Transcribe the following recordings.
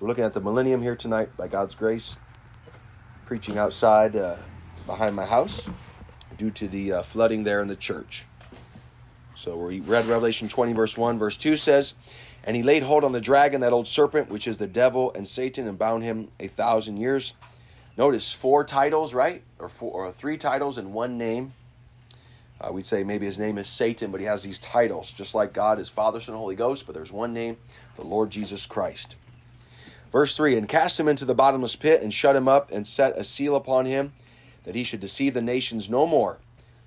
So we're looking at the millennium here tonight by God's grace. Preaching outside uh, behind my house due to the uh, flooding there in the church. So we read Revelation 20, verse 1. Verse 2 says, And he laid hold on the dragon, that old serpent, which is the devil and Satan, and bound him a thousand years. Notice four titles, right? Or, four, or three titles in one name. Uh, we'd say maybe his name is Satan, but he has these titles, just like God is Father, Son, and Holy Ghost, but there's one name, the Lord Jesus Christ. Verse 3 And cast him into the bottomless pit, and shut him up, and set a seal upon him, that he should deceive the nations no more,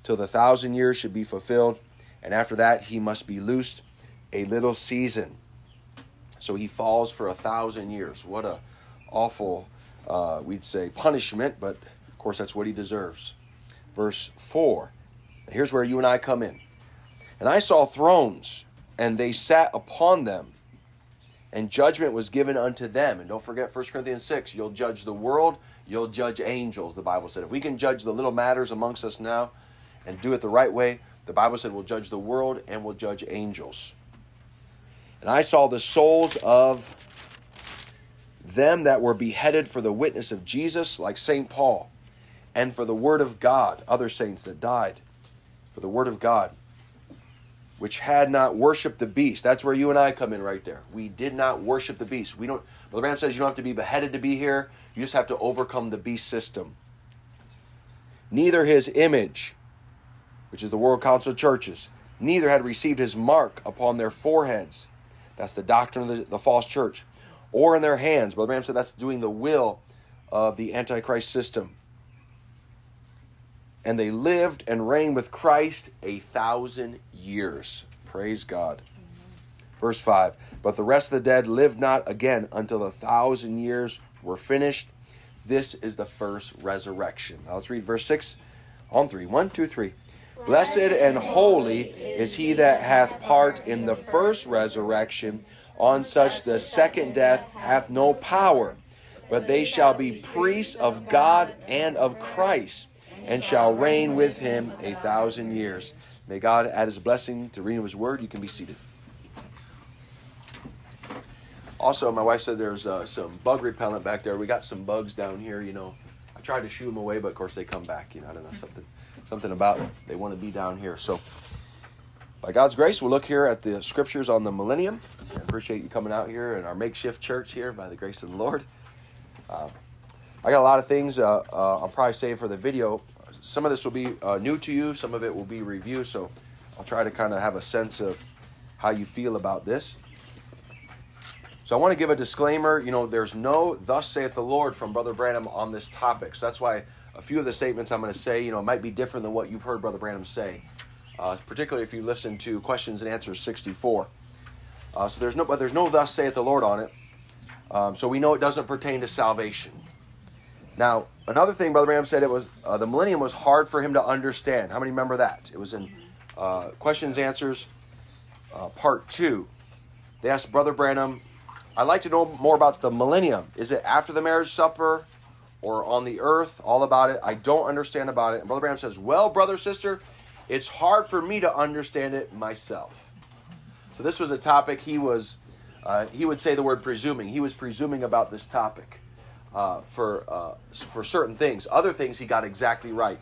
till the thousand years should be fulfilled, and after that he must be loosed a little season. So he falls for a thousand years. What a awful, uh, we'd say, punishment, but of course that's what he deserves. Verse 4 Here's where you and I come in. And I saw thrones, and they sat upon them, and judgment was given unto them. And don't forget 1 Corinthians 6 you'll judge the world, you'll judge angels, the Bible said. If we can judge the little matters amongst us now and do it the right way, the Bible said we'll judge the world and we'll judge angels. And I saw the souls of them that were beheaded for the witness of Jesus, like St. Paul, and for the word of God, other saints that died for the word of God, which had not worshipped the beast. That's where you and I come in right there. We did not worship the beast. We don't Brother Branham says you don't have to be beheaded to be here. You just have to overcome the beast system. Neither his image, which is the World Council of Churches, neither had received his mark upon their foreheads. That's the doctrine of the, the false church. Or in their hands. Brother Branham said that's doing the will of the Antichrist system and they lived and reigned with Christ a thousand years. Praise God. Verse 5 But the rest of the dead lived not again until the thousand years were finished. This is the first resurrection. Now let's read verse 6 on 3. 1, 2, 3. Blessed and holy is he that hath part in the first resurrection. On such the second death hath no power, but they shall be priests of God and of Christ and shall reign with him a thousand years. May God add his blessing to reading his word. You can be seated. Also, my wife said there's uh, some bug repellent back there. We got some bugs down here, you know. I tried to shoo them away, but of course they come back. You know, I don't know something, something about it. They want to be down here. So, by God's grace, we'll look here at the scriptures on the millennium. I appreciate you coming out here in our makeshift church here by the grace of the Lord. Uh, I got a lot of things uh, uh, I'll probably save for the video some of this will be uh, new to you, some of it will be review. So I'll try to kind of have a sense of how you feel about this. So I want to give a disclaimer. You know, there's no "Thus saith the Lord" from Brother Branham on this topic. So that's why a few of the statements I'm going to say, you know, might be different than what you've heard Brother Branham say. Uh, particularly if you listen to questions and answers 64. Uh, so there's no, but there's no "Thus saith the Lord" on it. Um, so we know it doesn't pertain to salvation. Now, another thing, Brother Branham said it was uh, the millennium was hard for him to understand. How many remember that? It was in uh, questions answers uh, part two. They asked Brother Branham, "I'd like to know more about the millennium. Is it after the marriage supper or on the earth? All about it. I don't understand about it." And Brother Branham says, "Well, brother, sister, it's hard for me to understand it myself." So this was a topic he was. Uh, he would say the word presuming. He was presuming about this topic uh, for uh, for certain things. Other things he got exactly right.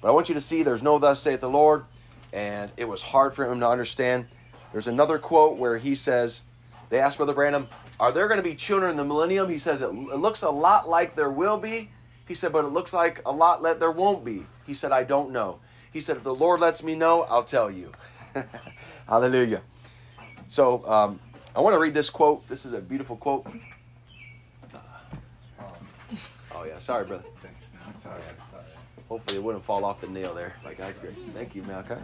But I want you to see there's no thus saith the Lord, and it was hard for him to understand. There's another quote where he says, they asked Brother Branham, Are there going to be children in the millennium? He says, It, it looks a lot like there will be. He said, But it looks like a lot that there won't be. He said, I don't know. He said, If the Lord lets me know, I'll tell you. Hallelujah. So um, I want to read this quote. This is a beautiful quote. Oh yeah, sorry, brother. Thanks. Sorry. Hopefully it wouldn't fall off the nail there. By God's grace. Thank you, Malachi.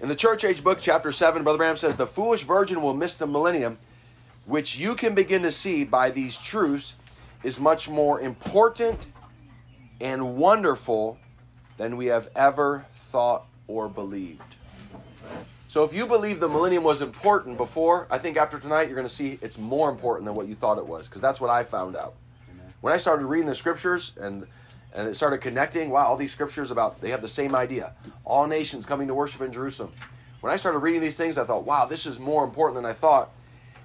In the Church Age book, chapter 7, Brother Branham says, The foolish virgin will miss the millennium, which you can begin to see by these truths is much more important and wonderful than we have ever thought or believed. So if you believe the millennium was important before, I think after tonight you're going to see it's more important than what you thought it was, because that's what I found out when I started reading the scriptures and and it started connecting, wow, all these scriptures about they have the same idea. All nations coming to worship in Jerusalem. When I started reading these things, I thought, wow, this is more important than I thought.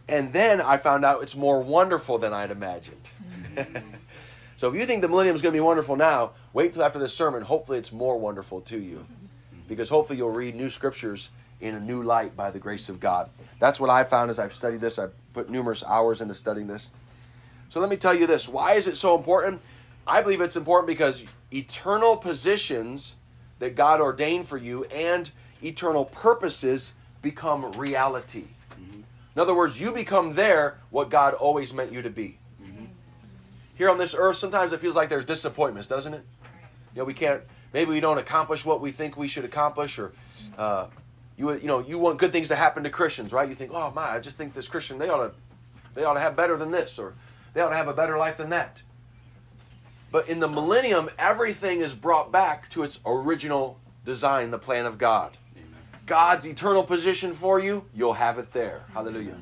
And then I found out it's more wonderful than I'd imagined. so if you think the millennium is going to be wonderful now, wait till after this sermon. Hopefully, it's more wonderful to you. Because hopefully, you'll read new scriptures in a new light by the grace of God. That's what I found as I've studied this. I've put numerous hours into studying this. So let me tell you this why is it so important? I believe it's important because eternal positions that God ordained for you and eternal purposes become reality. In other words, you become there what God always meant you to be. Mm-hmm. Here on this earth, sometimes it feels like there's disappointments, doesn't it? You know, we can't. Maybe we don't accomplish what we think we should accomplish, or uh, you you know you want good things to happen to Christians, right? You think, oh my, I just think this Christian they ought to they ought to have better than this, or they ought to have a better life than that. But in the millennium, everything is brought back to its original design, the plan of God. God's eternal position for you, you'll have it there. Hallelujah.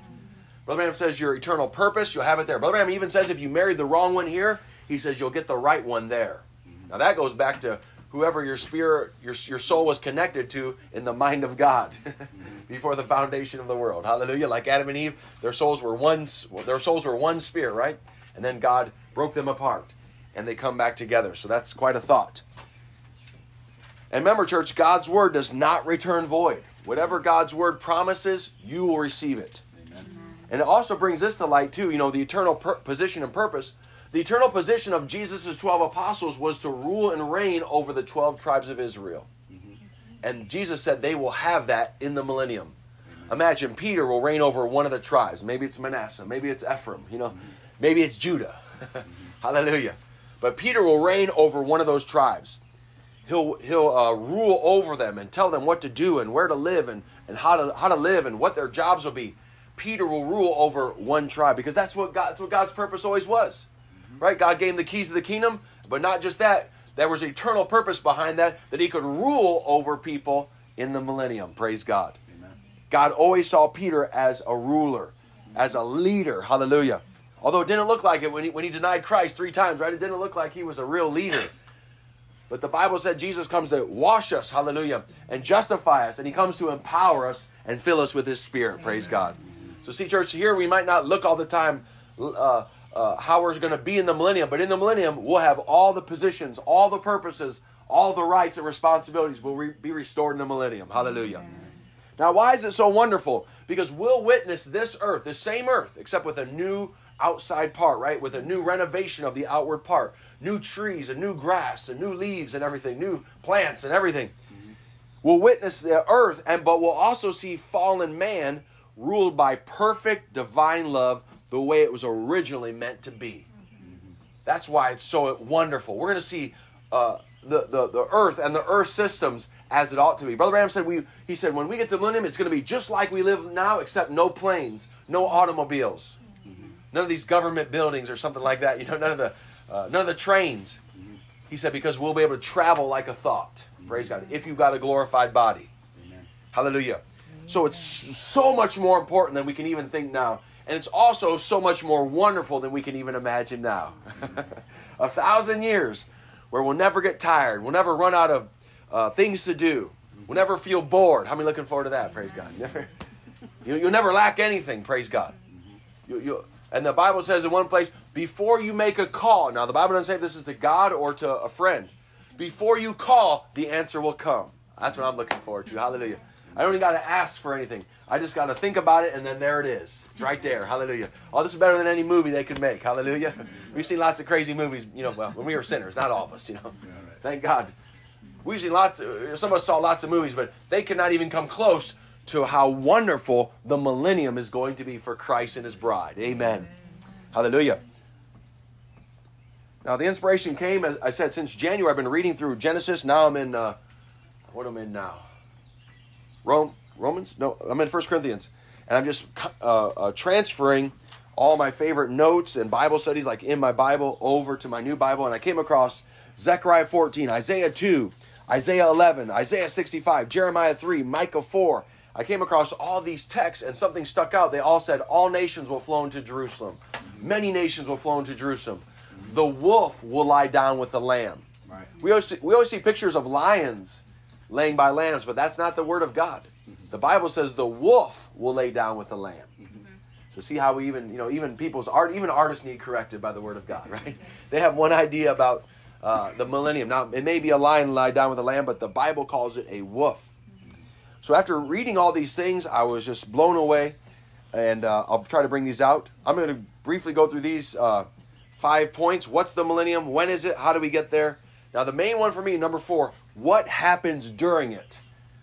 Brother Branham says your eternal purpose, you'll have it there. Brother Branham even says if you married the wrong one here, he says you'll get the right one there. Mm-hmm. Now that goes back to whoever your spirit, your, your soul was connected to in the mind of God before the foundation of the world. Hallelujah. Like Adam and Eve, their souls were one their souls were one spirit, right? And then God broke them apart and they come back together. So that's quite a thought. And remember, church, God's word does not return void. Whatever God's word promises, you will receive it. Amen. And it also brings this to light, too, you know, the eternal per- position and purpose. The eternal position of Jesus' 12 apostles was to rule and reign over the 12 tribes of Israel. Mm-hmm. And Jesus said they will have that in the millennium. Amen. Imagine Peter will reign over one of the tribes. Maybe it's Manasseh, maybe it's Ephraim, you know, mm-hmm. maybe it's Judah. Hallelujah. But Peter will reign over one of those tribes he'll he'll uh, rule over them and tell them what to do and where to live and, and how to how to live and what their jobs will be. Peter will rule over one tribe because that's what God, that's what God's purpose always was, mm-hmm. Right? God gave him the keys of the kingdom, but not just that. There was eternal purpose behind that that he could rule over people in the millennium. Praise God. Amen. God always saw Peter as a ruler, as a leader. Hallelujah. Although it didn't look like it when he, when he denied Christ three times, right? It didn't look like he was a real leader. But the Bible said Jesus comes to wash us, hallelujah, and justify us, and he comes to empower us and fill us with his spirit. Praise God. So, see, church, here we might not look all the time uh, uh, how we're going to be in the millennium, but in the millennium, we'll have all the positions, all the purposes, all the rights and responsibilities will re- be restored in the millennium. Hallelujah. Now, why is it so wonderful? Because we'll witness this earth, this same earth, except with a new outside part, right? With a new renovation of the outward part new trees and new grass and new leaves and everything, new plants and everything. Mm-hmm. We'll witness the earth, and but we'll also see fallen man ruled by perfect divine love the way it was originally meant to be. Mm-hmm. That's why it's so wonderful. We're going to see uh, the, the, the earth and the earth systems as it ought to be. Brother Branham said we he said when we get to millennium, it's going to be just like we live now, except no planes, no automobiles, mm-hmm. none of these government buildings or something like that. You know, none of the uh, none of the trains. He said, because we'll be able to travel like a thought. Praise God. If you've got a glorified body. Amen. Hallelujah. So it's so much more important than we can even think now. And it's also so much more wonderful than we can even imagine now. a thousand years where we'll never get tired. We'll never run out of uh, things to do. We'll never feel bored. How many looking forward to that? Praise God. Never, you, will never lack anything. Praise God. You, you, and the Bible says in one place, before you make a call, now the Bible doesn't say this is to God or to a friend. Before you call, the answer will come. That's what I'm looking forward to. Hallelujah. I don't even got to ask for anything. I just got to think about it, and then there it is. It's right there. Hallelujah. Oh, this is better than any movie they could make. Hallelujah. We've seen lots of crazy movies, you know, well, when we were sinners, not all of us, you know. Thank God. We've seen lots, of, some of us saw lots of movies, but they could not even come close to how wonderful the millennium is going to be for Christ and his bride. Amen. Hallelujah. Now, the inspiration came, as I said, since January. I've been reading through Genesis. Now I'm in, uh, what am I in now? Rome, Romans? No, I'm in First Corinthians. And I'm just uh, uh, transferring all my favorite notes and Bible studies, like in my Bible, over to my new Bible. And I came across Zechariah 14, Isaiah 2, Isaiah 11, Isaiah 65, Jeremiah 3, Micah 4. I came across all these texts and something stuck out. They all said, All nations will flow into Jerusalem. Many nations will flow into Jerusalem the wolf will lie down with the lamb. Right. We, always see, we always see pictures of lions laying by lambs, but that's not the word of God. Mm-hmm. The Bible says the wolf will lay down with the lamb. Mm-hmm. So see how we even, you know, even people's art, even artists need corrected by the word of God, right? They have one idea about uh, the millennium. Now, it may be a lion lie down with a lamb, but the Bible calls it a wolf. So after reading all these things, I was just blown away, and uh, I'll try to bring these out. I'm going to briefly go through these uh, five points. What's the millennium? When is it? How do we get there? Now, the main one for me, number four, what happens during it?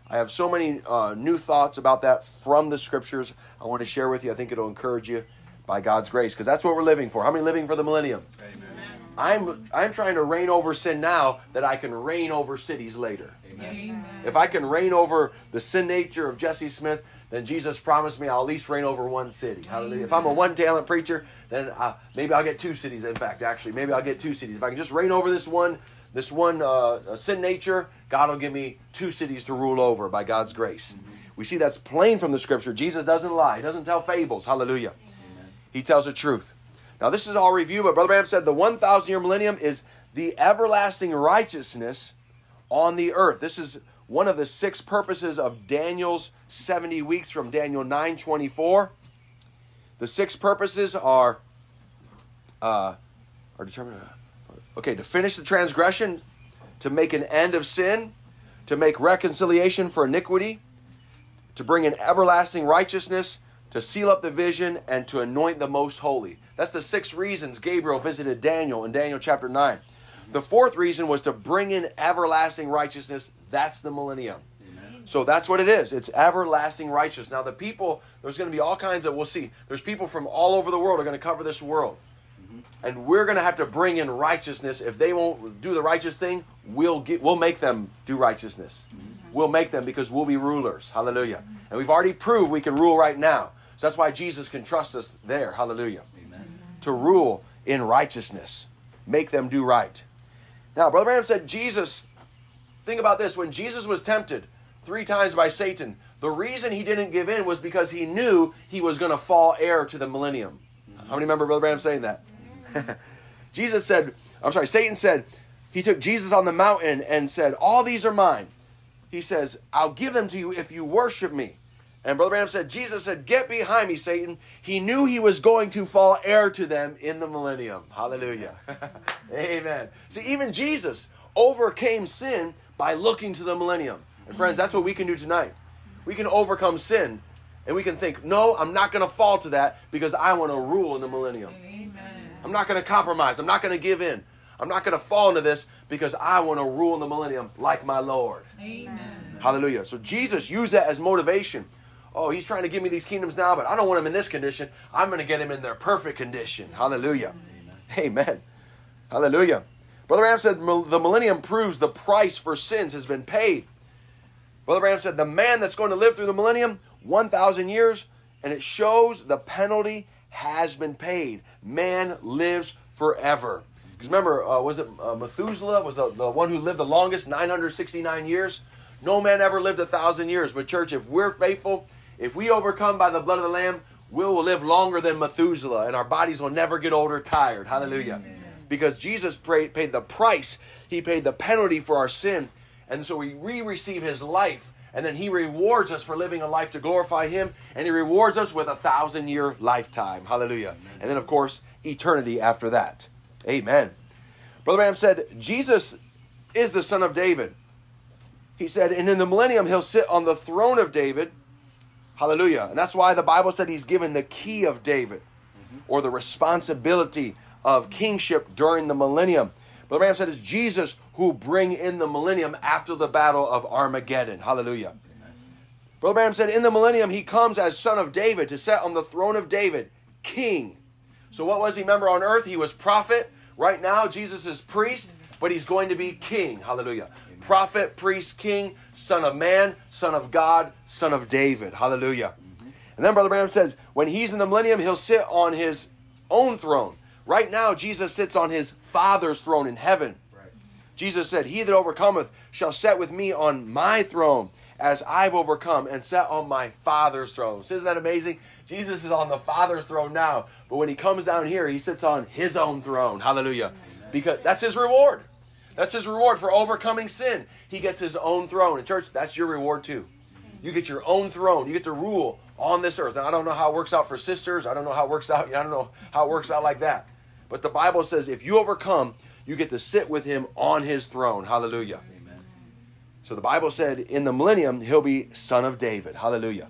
I have so many uh, new thoughts about that from the scriptures I want to share with you. I think it'll encourage you by God's grace because that's what we're living for. How many living for the millennium? Amen. I'm I'm trying to reign over sin now that I can reign over cities later. Amen. If I can reign over the sin nature of Jesse Smith, then Jesus promised me I'll at least reign over one city. Hallelujah. If I'm a one talent preacher, then uh, maybe I'll get two cities. In fact, actually, maybe I'll get two cities. If I can just reign over this one, this one uh, sin nature, God will give me two cities to rule over by God's grace. Mm-hmm. We see that's plain from the scripture. Jesus doesn't lie. He doesn't tell fables. Hallelujah. Amen. He tells the truth. Now, this is all review, but Brother Branham said the 1,000 year millennium is the everlasting righteousness on the earth. This is one of the six purposes of Daniel's 70 weeks from Daniel 9 24. The six purposes are, uh, are determined. Okay, to finish the transgression, to make an end of sin, to make reconciliation for iniquity, to bring an everlasting righteousness, to seal up the vision, and to anoint the most holy. That's the six reasons Gabriel visited Daniel in Daniel chapter 9. The fourth reason was to bring in everlasting righteousness. That's the millennium. So that's what it is. It's everlasting righteousness. Now, the people, there's going to be all kinds of, we'll see, there's people from all over the world are going to cover this world. Mm-hmm. And we're going to have to bring in righteousness. If they won't do the righteous thing, we'll get, we'll make them do righteousness. Mm-hmm. We'll make them because we'll be rulers. Hallelujah. Mm-hmm. And we've already proved we can rule right now. So that's why Jesus can trust us there. Hallelujah. Amen. To rule in righteousness. Make them do right. Now, Brother Branham said Jesus, think about this. When Jesus was tempted three times by Satan, the reason he didn't give in was because he knew he was going to fall heir to the millennium. How many remember Brother Branham saying that? Jesus said, I'm sorry, Satan said, he took Jesus on the mountain and said, All these are mine. He says, I'll give them to you if you worship me. And Brother Branham said, Jesus said, Get behind me, Satan. He knew he was going to fall heir to them in the millennium. Hallelujah. Amen. See, even Jesus overcame sin by looking to the millennium. And friends, that's what we can do tonight. We can overcome sin and we can think, no, I'm not going to fall to that because I want to rule in the millennium. Amen. I'm not going to compromise. I'm not going to give in. I'm not going to fall into this because I want to rule in the millennium like my Lord. Amen. Hallelujah. So Jesus used that as motivation oh, he's trying to give me these kingdoms now, but I don't want him in this condition. I'm going to get him in their perfect condition. Hallelujah. Amen. Amen. Hallelujah. Brother Branham said the millennium proves the price for sins has been paid. Brother Branham said the man that's going to live through the millennium, 1,000 years, and it shows the penalty has been paid. Man lives forever. Because remember, uh, was it uh, Methuselah was the, the one who lived the longest, 969 years? No man ever lived a thousand years. But church, if we're faithful, if we overcome by the blood of the Lamb, we will live longer than Methuselah, and our bodies will never get old or tired. Hallelujah. Amen. Because Jesus paid, paid the price, He paid the penalty for our sin. And so we re receive His life. And then He rewards us for living a life to glorify Him. And He rewards us with a thousand year lifetime. Hallelujah. Amen. And then, of course, eternity after that. Amen. Brother Branham said, Jesus is the Son of David. He said, and in the millennium, He'll sit on the throne of David Hallelujah. And that's why the Bible said he's given the key of David mm-hmm. or the responsibility of kingship during the millennium. But Branham said it's Jesus who bring in the millennium after the battle of Armageddon. Hallelujah. Amen. Brother Branham said, in the millennium, he comes as son of David to sit on the throne of David, king. So, what was he? Remember, on earth, he was prophet. Right now, Jesus is priest, but he's going to be king. Hallelujah prophet, priest, king, son of man, son of God, son of David. Hallelujah. Mm-hmm. And then Brother Branham says, when he's in the millennium, he'll sit on his own throne. Right now, Jesus sits on his Father's throne in heaven. Right. Jesus said, He that overcometh shall sit with me on my throne, as I've overcome and sat on my Father's throne. Isn't that amazing? Jesus is on the Father's throne now, but when he comes down here, he sits on his own throne. Hallelujah. Amen. Because that's his reward. That's his reward for overcoming sin. He gets his own throne. And church, that's your reward too. You get your own throne. You get to rule on this earth. And I don't know how it works out for sisters. I don't know how it works out. I don't know how it works out like that. But the Bible says if you overcome, you get to sit with him on his throne. Hallelujah. Amen. So the Bible said in the millennium, he'll be son of David. Hallelujah.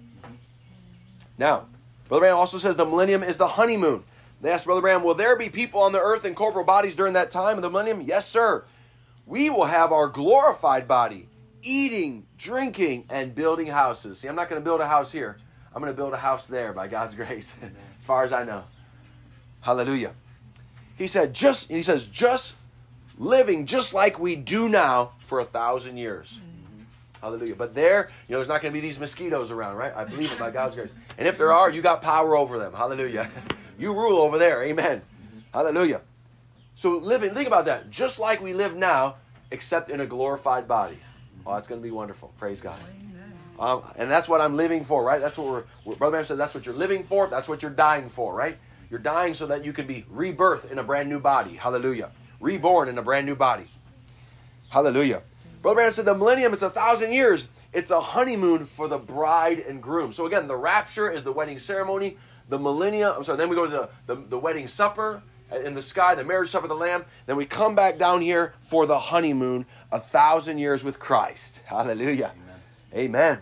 Now, Brother Branham also says the millennium is the honeymoon. They asked Brother Branham, will there be people on the earth in corporal bodies during that time of the millennium? Yes, sir. We will have our glorified body, eating, drinking, and building houses. See, I'm not going to build a house here. I'm going to build a house there by God's grace, as far as I know. Hallelujah. He said, just he says, just living just like we do now for a thousand years. Mm-hmm. Hallelujah. But there, you know, there's not going to be these mosquitoes around, right? I believe it by God's grace. And if there are, you got power over them. Hallelujah. you rule over there. Amen. Mm-hmm. Hallelujah. So living, think about that. Just like we live now, except in a glorified body. Oh, that's going to be wonderful. Praise God. Um, and that's what I'm living for, right? That's what we're, Brother Branham said, that's what you're living for. That's what you're dying for, right? You're dying so that you can be rebirthed in a brand new body. Hallelujah. Reborn in a brand new body. Hallelujah. Brother Branham said, the millennium, it's a thousand years. It's a honeymoon for the bride and groom. So again, the rapture is the wedding ceremony. The millennium, I'm sorry, then we go to the, the, the wedding supper in the sky, the marriage supper of the Lamb. Then we come back down here for the honeymoon, a thousand years with Christ. Hallelujah. Amen. Amen.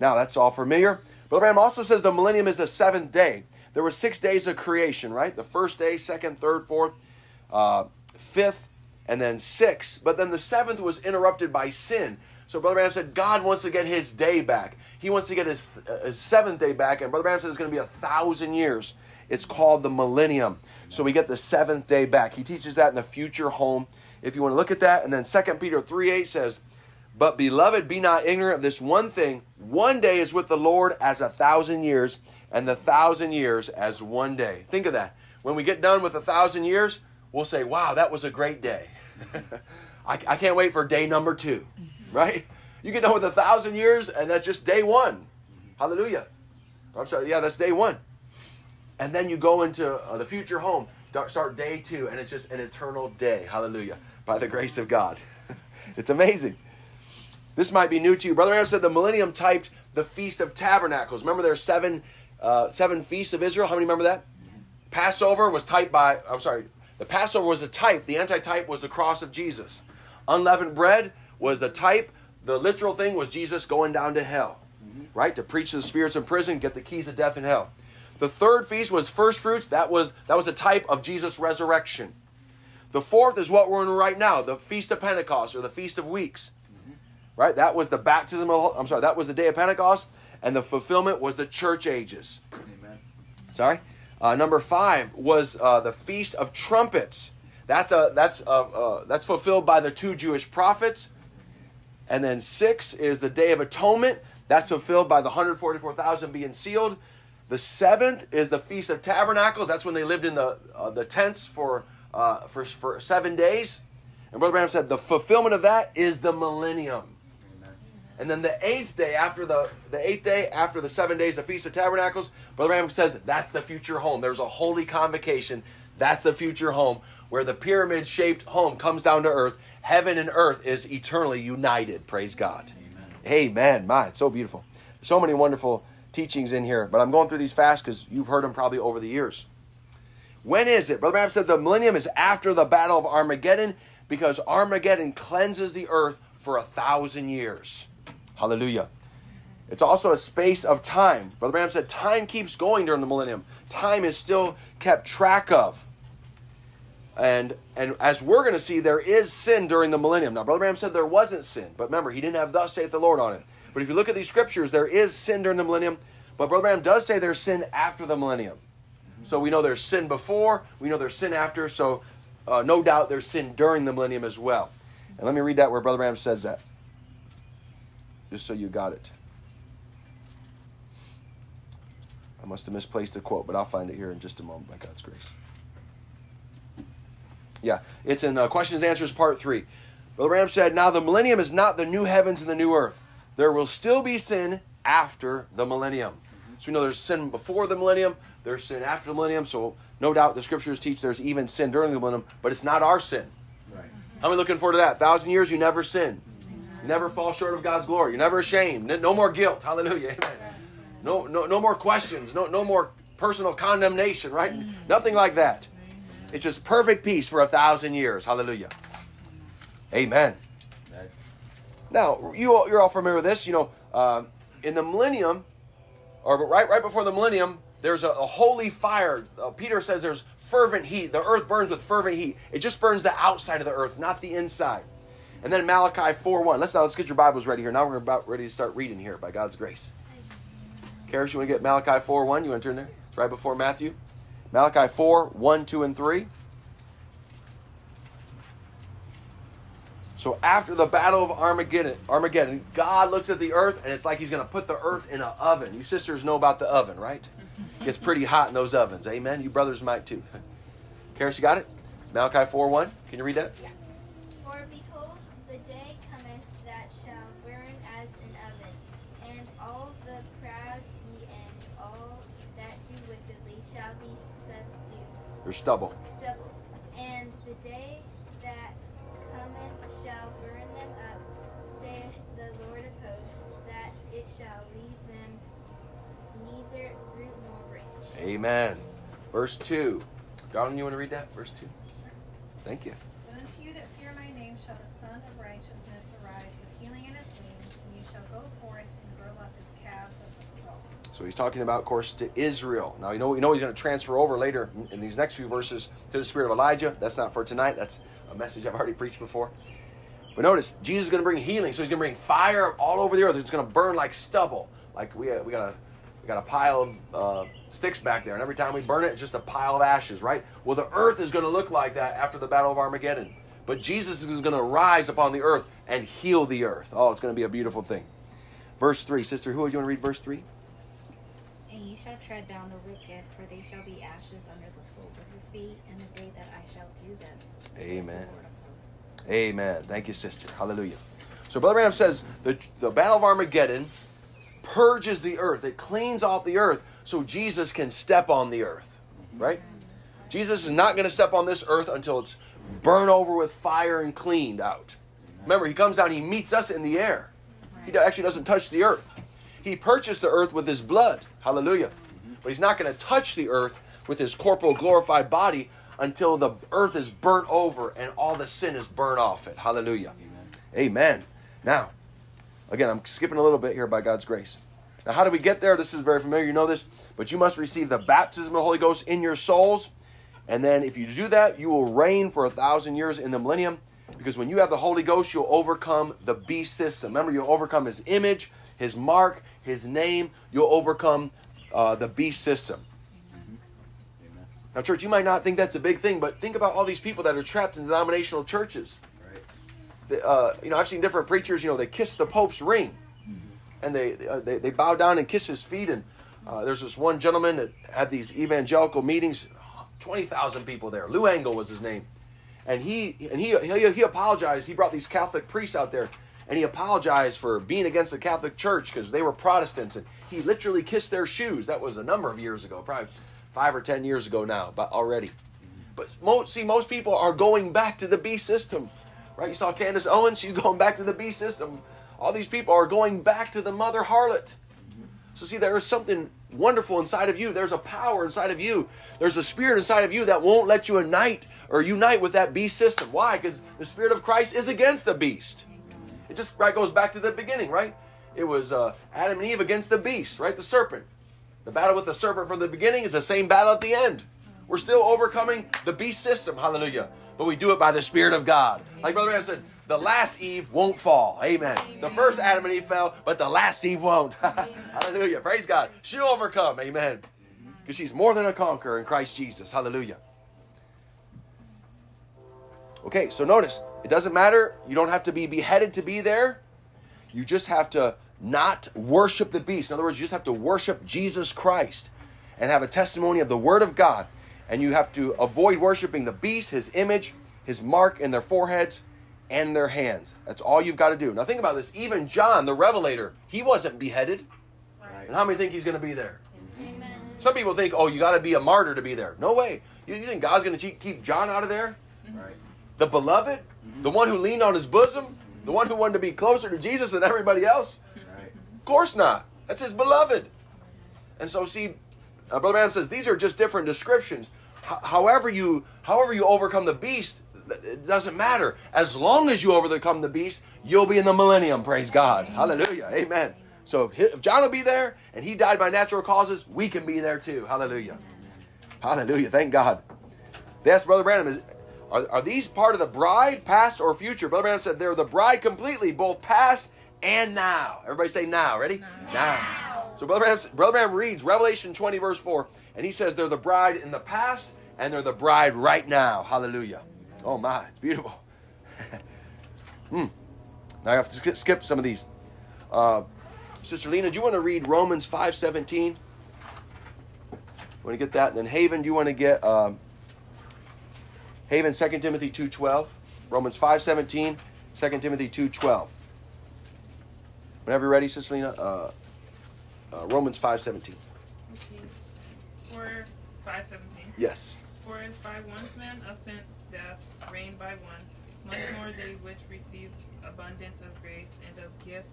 Now that's all familiar. Brother Branham also says the millennium is the seventh day. There were six days of creation, right? The first day, second, third, fourth, uh, fifth, and then sixth. But then the seventh was interrupted by sin. So Brother Branham said God wants to get his day back. He wants to get his, uh, his seventh day back. And Brother Branham said it's going to be a thousand years. It's called the millennium. So we get the seventh day back. He teaches that in the future home. If you want to look at that, and then 2 Peter 3 8 says, But beloved, be not ignorant of this one thing. One day is with the Lord as a thousand years, and the thousand years as one day. Think of that. When we get done with a thousand years, we'll say, Wow, that was a great day. I, I can't wait for day number two, right? You get done with a thousand years, and that's just day one. Hallelujah. I'm sorry, yeah, that's day one and then you go into uh, the future home start day two and it's just an eternal day hallelujah by the grace of god it's amazing this might be new to you brother Branham said the millennium typed the feast of tabernacles remember there are seven uh, seven feasts of israel how many remember that passover was typed by i'm sorry the passover was a type the antitype was the cross of jesus unleavened bread was a type the literal thing was jesus going down to hell mm-hmm. right to preach to the spirits in prison get the keys of death and hell the third feast was first fruits. That was that was a type of Jesus' resurrection. The fourth is what we're in right now, the Feast of Pentecost or the Feast of Weeks. Mm-hmm. Right? That was the baptism of I'm sorry, that was the day of Pentecost, and the fulfillment was the church ages. Amen. Sorry? Uh, number five was uh, the Feast of Trumpets. That's a that's a, uh, that's fulfilled by the two Jewish prophets. And then six is the Day of Atonement. That's fulfilled by the 144,000 being sealed. The seventh is the Feast of Tabernacles. That's when they lived in the, uh, the tents for, uh, for, for seven days. And Brother Branham said the fulfillment of that is the millennium. And then the eighth day after the, the eighth day after the seven days of Feast of Tabernacles, Brother Branham says that's the future home. There's a holy convocation. That's the future home where the pyramid shaped home comes down to earth. Heaven and earth is eternally united. Praise God. Amen. Amen. My, it's so beautiful. So many wonderful teachings in here, but I'm going through these fast because you've heard them probably over the years. When is it? Brother Branham said the millennium is after the battle of Armageddon because Armageddon cleanses the earth for a thousand years. Hallelujah. It's also a space of time. Brother Branham said time keeps going during the millennium. Time is still kept track of. And and as we're going to see, there is sin during the millennium. Now, Brother Branham said there wasn't sin, but remember, he didn't have "Thus saith the Lord" on it. But if you look at these scriptures, there is sin during the millennium, but Brother Branham does say there's sin after the millennium. So we know there's sin before, we know there's sin after, so uh, no doubt there's sin during the millennium as well. And let me read that where Brother Branham says that, just so you got it. I must have misplaced the quote, but I'll find it here in just a moment by God's grace. Yeah, it's in uh, Questions and Answers Part 3. Brother Branham said, Now the millennium is not the new heavens and the new earth there will still be sin after the millennium. So we know there's sin before the millennium, there's sin after the millennium. So no doubt the scriptures teach there's even sin during the millennium, but it's not our sin. Right. How many looking forward to that? thousand years, you never sin. Never fall short of God's glory. You're never ashamed. No more guilt. Hallelujah. Amen. No, no, no more questions. No, no more personal condemnation, right? Nothing like that. It's just perfect peace for a thousand years. Hallelujah. Amen. Now, you all, you're all familiar with this. You know, uh, in the millennium, or right right before the millennium, there's a, a holy fire. Uh, Peter says there's fervent heat. The earth burns with fervent heat. It just burns the outside of the earth, not the inside. And then Malachi 4.1. Let's now let's get your Bibles ready here. Now we're about ready to start reading here by God's grace. Karis, you want to get Malachi 4.1? You want to turn there? It's right before Matthew. Malachi 4, 1, 2, and 3. So after the battle of Armageddon, Armageddon, God looks at the earth and it's like he's going to put the earth in an oven. You sisters know about the oven, right? It gets pretty hot in those ovens. Amen. You brothers might too. Karis, you got it? Malachi 4 1. Can you read that? Yeah. For behold, the day cometh that shall burn as an oven, and all the proud ye and all that do wickedly shall be Your stubble. Stubble. And the day that cometh shall burn them up, saith the Lord of hosts, that it shall leave them neither root nor branch. Amen. Verse 2. Darling, you want to read that? Verse 2. Thank you. But unto you that fear my name shall the Sun of Righteousness arise with healing in his wings, and you shall go forth and grow up as calves of the stall. So he's talking about, of course, to Israel. Now, you know, you know he's going to transfer over later in these next few verses to the spirit of Elijah. That's not for tonight. That's a message I've already preached before. But notice, Jesus is going to bring healing. So he's going to bring fire all over the earth. It's going to burn like stubble. Like we, we got a we got a pile of uh, sticks back there, and every time we burn it, it's just a pile of ashes, right? Well, the earth is going to look like that after the Battle of Armageddon. But Jesus is going to rise upon the earth and heal the earth. Oh, it's going to be a beautiful thing. Verse 3. Sister, who would you want to read verse 3? And ye shall tread down the wicked, for they shall be ashes under the soles of your feet in the day that I shall do this. Amen. Lord of hosts. Amen. Thank you, sister. Hallelujah. So Brother Branham says the, the Battle of Armageddon purges the earth. It cleans off the earth so Jesus can step on the earth. Right? Jesus is not going to step on this earth until it's burned over with fire and cleaned out. Remember, he comes down, he meets us in the air. He actually doesn't touch the earth. He purchased the earth with his blood. Hallelujah. But he's not going to touch the earth with his corporal glorified body until the earth is burnt over and all the sin is burnt off it. Hallelujah. Amen. Now, again, I'm skipping a little bit here by God's grace. Now, how do we get there? This is very familiar. You know this. But you must receive the baptism of the Holy Ghost in your souls. And then, if you do that, you will reign for a thousand years in the millennium. Because when you have the Holy Ghost, you'll overcome the beast system. Remember, you'll overcome his image, his mark, his name. You'll overcome uh, the beast system. Now, church, you might not think that's a big thing, but think about all these people that are trapped in denominational churches. The, uh, you know, I've seen different preachers. You know, they kiss the Pope's ring, and they uh, they, they bow down and kiss his feet. And uh, there's this one gentleman that had these evangelical meetings, twenty thousand people there. Lou Engle was his name, and he and he, he he apologized. He brought these Catholic priests out there, and he apologized for being against the Catholic Church because they were Protestants, and he literally kissed their shoes. That was a number of years ago, probably five or ten years ago now, but already. But most, see, most people are going back to the beast system, right? You saw Candace Owens; she's going back to the beast system. All these people are going back to the mother harlot. So see, there is something wonderful inside of you. There's a power inside of you. There's a spirit inside of you that won't let you unite or unite with that beast system. Why? Because the spirit of Christ is against the beast. It just right goes back to the beginning, right? It was uh, Adam and Eve against the beast, right? The serpent. The battle with the serpent from the beginning is the same battle at the end. We're still overcoming the beast system, hallelujah. But we do it by the Spirit of God. Like Brother Branham said, the last Eve won't fall. Amen. The first Adam and Eve fell, but the last Eve won't. hallelujah. Praise God. She'll overcome. Amen. Because she's more than a conqueror in Christ Jesus. Hallelujah. Okay, so notice, it doesn't matter. You don't have to be beheaded to be there. You just have to not worship the beast. In other words, you just have to worship Jesus Christ and have a testimony of the Word of God. And you have to avoid worshiping the beast, his image, his mark in their foreheads and their hands. That's all you've got to do. Now, think about this. Even John, the Revelator, he wasn't beheaded. And how many think he's going to be there? Amen. Some people think, oh, you got to be a martyr to be there. No way. You you think God's going to keep John out of there? Mm-hmm. Right. The beloved? Mm-hmm. The one who leaned on his bosom? The one who wanted to be closer to Jesus than everybody else? Course not. That's his beloved. And so, see, uh, Brother Branham says these are just different descriptions. H- however you, however you overcome the beast, it doesn't matter. As long as you overcome the beast, you'll be in the millennium. Praise God. Hallelujah. Amen. So if, if John will be there and he died by natural causes, we can be there too. Hallelujah. Hallelujah. Thank God. They asked Brother Branham, is, are, are these part of the bride, past or future? Brother Branham said they're the bride completely, both past and now. Everybody say now. Ready? Now. So Brother Branham, Brother Branham reads Revelation 20, verse 4, and he says they're the bride in the past and they're the bride right now. Hallelujah. Oh my, it's beautiful. hmm. Now I have to skip, skip some of these. Uh, Sister Lena, do you want to read Romans 5.17? Want to get that? And then Haven, do you want to get um, Haven 2 Timothy 2.12? Romans 5.17, 2 Timothy 2.12. Whenever you're ready, Sister Lena, uh, uh, Romans 5.17. Okay. For 517. Yes. For if by one man's offense death reigned by one, much more they which receive abundance of grace and of gift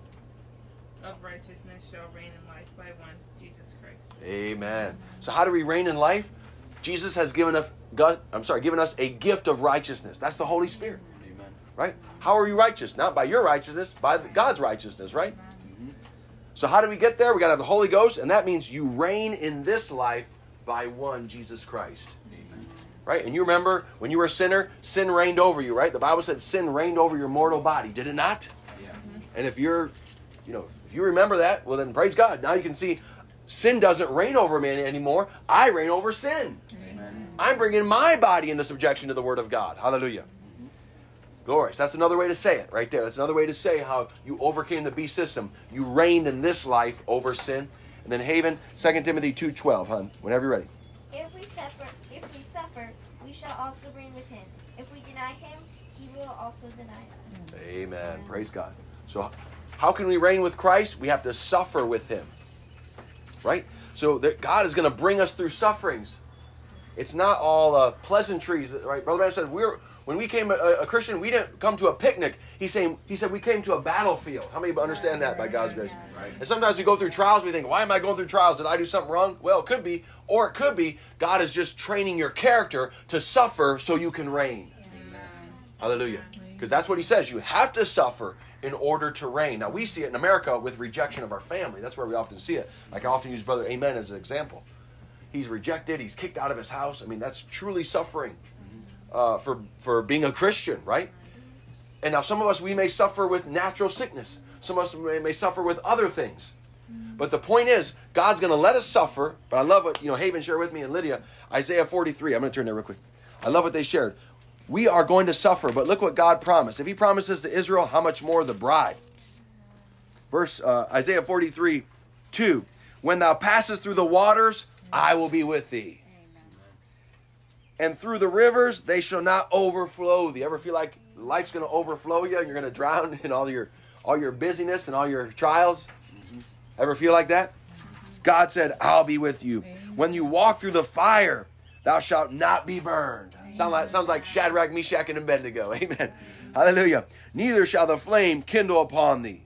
of righteousness shall reign in life by one, Jesus Christ. Amen. So how do we reign in life? Jesus has given us God, I'm sorry, given us a gift of righteousness. That's the Holy Spirit. Right? How are you righteous? Not by your righteousness, by God's righteousness, right? So how do we get there? We got to have the Holy Ghost, and that means you reign in this life by one Jesus Christ. Amen. Right? And you remember when you were a sinner, sin reigned over you, right? The Bible said sin reigned over your mortal body. Did it not? Yeah. And if you're, you know, if you remember that, well then praise God. Now you can see sin doesn't reign over me anymore. I reign over sin. Amen. I'm bringing my body into subjection to the Word of God. Hallelujah. Glorious. That's another way to say it right there. That's another way to say how you overcame the beast system. You reigned in this life over sin. And then Haven, 2 Timothy 2.12, hon. Whenever you're ready. If we suffer, if we suffer, we shall also reign with him. If we deny him, he will also deny us. Amen. Praise God. So, how can we reign with Christ? We have to suffer with Him. Right? So, that God is going to bring us through sufferings. It's not all uh, pleasantries, right? Brother Branham said, we're, when we came a, a Christian, we didn't come to a picnic. He's saying, he said, we came to a battlefield. How many understand that by God's grace? Right. And sometimes we go through trials, we think, why am I going through trials? Did I do something wrong? Well, it could be. Or it could be God is just training your character to suffer so you can reign. Hallelujah. Because that's what he says. You have to suffer in order to reign. Now, we see it in America with rejection of our family. That's where we often see it. Like I often use Brother Amen as an example. He's rejected, he's kicked out of his house. I mean, that's truly suffering uh, for, for being a Christian, right? And now, some of us, we may suffer with natural sickness, some of us may, may suffer with other things. But the point is, God's going to let us suffer. But I love what you know Haven shared with me and Lydia, Isaiah 43. I'm going to turn there real quick. I love what they shared. We are going to suffer, but look what God promised. If He promises to Israel, how much more the bride? Verse uh, Isaiah 43, 2. When thou passest through the waters, I will be with thee. And through the rivers, they shall not overflow thee. Ever feel like life's going to overflow you and you're going to drown in all your all your busyness and all your trials? Mm-hmm. Ever feel like that? God said, I'll be with you. When you walk through the fire, thou shalt not be burned. Sound like, sounds like Shadrach, Meshach, and Abednego. Amen. Hallelujah. Neither shall the flame kindle upon thee.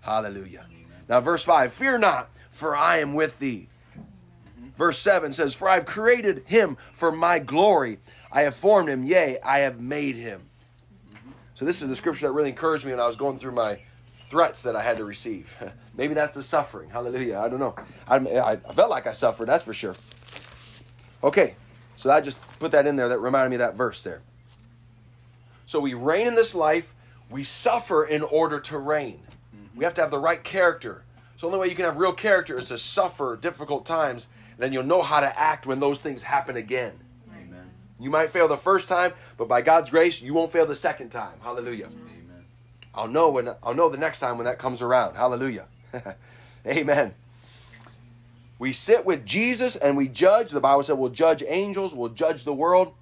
Hallelujah. Now, verse 5 Fear not, for I am with thee. Verse 7 says, For I have created him for my glory. I have formed him, yea, I have made him. So, this is the scripture that really encouraged me when I was going through my threats that I had to receive. Maybe that's the suffering. Hallelujah. I don't know. I, I felt like I suffered, that's for sure. Okay, so I just put that in there. That reminded me of that verse there. So we reign in this life, we suffer in order to reign. Mm-hmm. We have to have the right character. So the only way you can have real character is to suffer difficult times, then you'll know how to act when those things happen again. Amen. You might fail the first time, but by God's grace, you won't fail the second time. Hallelujah. Amen. I'll know when I'll know the next time when that comes around. Hallelujah. Amen. We sit with Jesus and we judge. The Bible said we'll judge angels, we'll judge the world.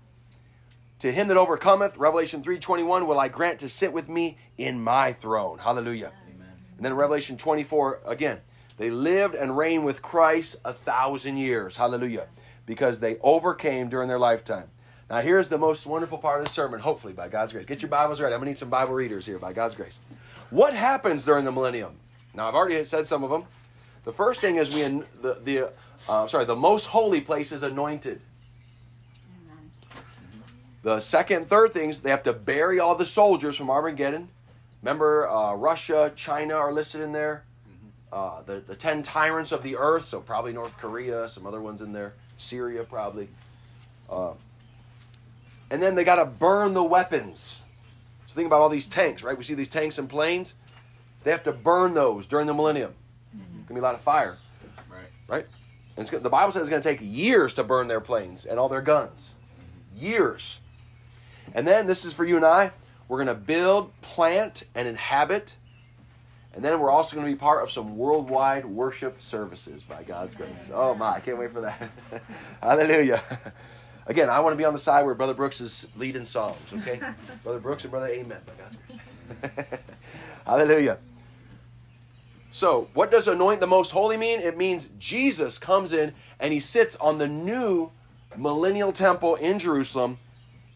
To him that overcometh, Revelation 3:21, will I grant to sit with me in my throne. Hallelujah. Amen. And then Revelation 24 again. They lived and reigned with Christ a thousand years. Hallelujah. Because they overcame during their lifetime. Now, here's the most wonderful part of the sermon, hopefully, by God's grace. Get your Bibles ready. I'm going to need some Bible readers here, by God's grace. What happens during the millennium? Now, I've already said some of them. The first thing is we the the uh, sorry the most holy place is anointed. The second, third things they have to bury all the soldiers from Armageddon. Remember, uh, Russia, China are listed in there. Uh, the the ten tyrants of the earth, so probably North Korea, some other ones in there, Syria probably. Uh, and then they got to burn the weapons. So think about all these tanks, right? We see these tanks and planes. They have to burn those during the millennium. Gonna be a lot of fire, Right. right? And the Bible says it's going to take years to burn their planes and all their guns. Years. And then this is for you and I. We're going to build, plant, and inhabit. And then we're also going to be part of some worldwide worship services by God's grace. Oh my, I can't wait for that. Hallelujah. Again, I want to be on the side where Brother Brooks is leading songs, okay? Brother Brooks and Brother Amen by God's grace. Hallelujah. So, what does anoint the most holy mean? It means Jesus comes in and he sits on the new millennial temple in Jerusalem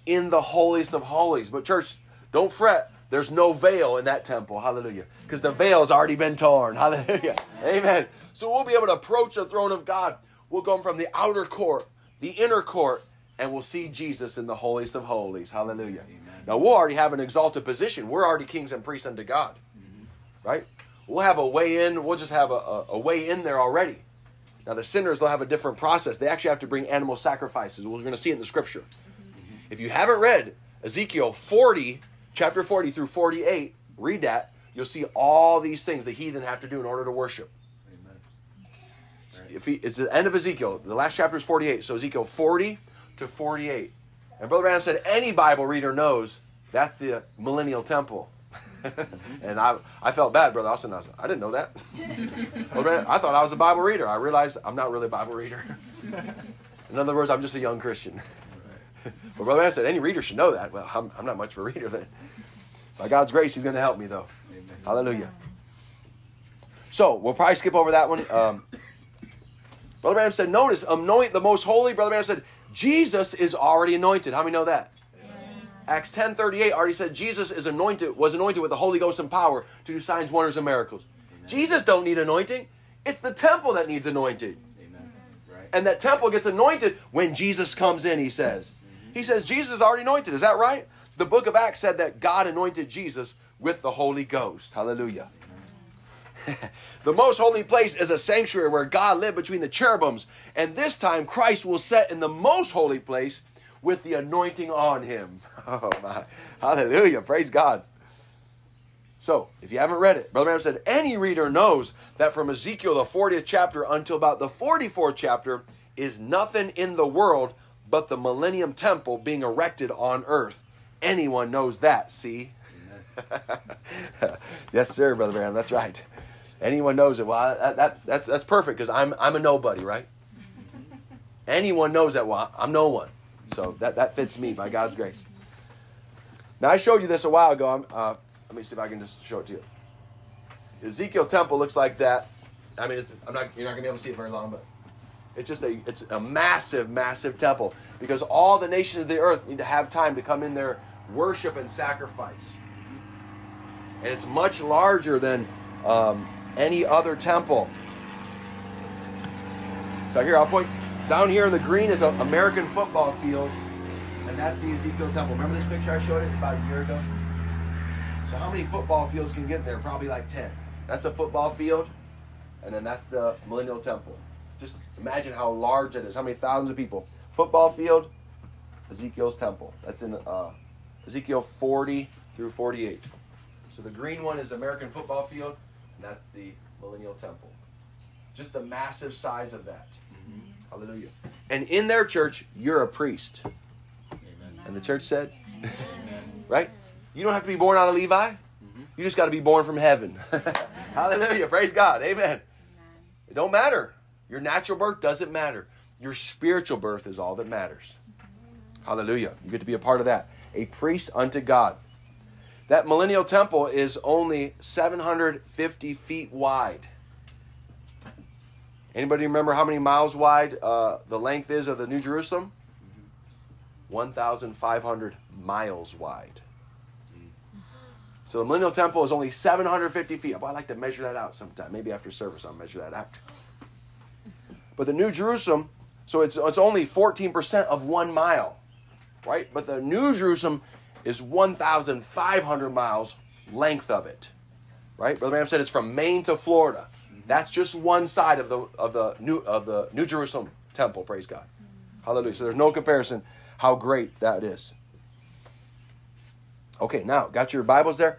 in the holiest of holies. But, church, don't fret. There's no veil in that temple. Hallelujah. Because the veil has already been torn. Hallelujah. Amen. So, we'll be able to approach the throne of God. We'll go from the outer court, the inner court, and we'll see Jesus in the holiest of holies. Hallelujah. Now, we'll already have an exalted position. We're already kings and priests unto God. Mm-hmm. Right? We'll have a way in. We'll just have a, a, a way in there already. Now, the sinners, they'll have a different process. They actually have to bring animal sacrifices. We're going to see it in the scripture. Mm-hmm. If you haven't read Ezekiel 40, chapter 40 through 48, read that. You'll see all these things the heathen have to do in order to worship. Amen. If he, it's the end of Ezekiel. The last chapter is 48. So Ezekiel 40 to 48. And Brother Branham said any Bible reader knows that's the millennial temple. Mm-hmm. and I, I felt bad, Brother Austin. I, was, I didn't know that. Brother Branham, I thought I was a Bible reader. I realized I'm not really a Bible reader. In other words, I'm just a young Christian. but Brother Branham said any reader should know that. Well, I'm, I'm not much of a reader then. By God's grace, He's going to help me, though. Amen. Hallelujah. So we'll probably skip over that one. Um, Brother Branham said, notice, anoint the most holy. Brother Branham said, Jesus is already anointed. How many know that? Acts 10.38 already said Jesus is anointed, was anointed with the Holy Ghost and power to do signs, wonders, and miracles. Jesus don't need anointing. It's the temple that needs anointed. Amen. Right. And that temple gets anointed when Jesus comes in, he says. He says Jesus is already anointed. Is that right? The book of Acts said that God anointed Jesus with the Holy Ghost. Hallelujah. the most holy place is a sanctuary where God lived between the cherubims. And this time, Christ will set in the most holy place with the anointing on him. Oh, my. Hallelujah. Praise God. So, if you haven't read it, Brother Branham said any reader knows that from Ezekiel, the 40th chapter, until about the 44th chapter, is nothing in the world but the millennium temple being erected on earth. Anyone knows that, see? yes, sir, Brother Branham. That's right. Anyone knows it. Well, that, that, that's, that's perfect because I'm, I'm a nobody, right? Anyone knows that. Well, I'm no one. So that, that fits me by God's grace. Now, I showed you this a while ago. Uh, let me see if I can just show it to you. Ezekiel temple looks like that. I mean, I'm not, you're not going to be able to see it very long, but it's just a, it's a massive, massive temple because all the nations of the earth need to have time to come in there, worship and sacrifice. And it's much larger than um, any other temple. So here, I'll point down here in the green is an American football field, and that's the Ezekiel temple. Remember this picture I showed it about a year ago? So how many football fields can get there? Probably like 10. That's a football field, and then that's the Millennial Temple. Just imagine how large it is. How many thousands of people? Football field, Ezekiel's temple. That's in uh, Ezekiel 40 through 48. So the green one is American football field, and that's the Millennial Temple. Just the massive size of that. Hallelujah. And in their church, you're a priest. Amen. And the church said, Amen. right? You don't have to be born out of Levi. You just got to be born from heaven. Hallelujah. Praise God. Amen. It don't matter. Your natural birth doesn't matter. Your spiritual birth is all that matters. Hallelujah. You get to be a part of that. A priest unto God. That millennial temple is only 750 feet wide. Anybody remember how many miles wide uh, the length is of the New Jerusalem? 1,500 miles wide. So the Millennial Temple is only 750 feet. Boy, I'd like to measure that out sometime. Maybe after service, I'll measure that out. But the New Jerusalem, so it's, it's only 14% of one mile, right? But the New Jerusalem is 1,500 miles length of it, right? Brother Branham said it's from Maine to Florida. That's just one side of the of the new of the New Jerusalem temple. Praise God, Hallelujah. So there's no comparison how great that is. Okay, now got your Bibles there.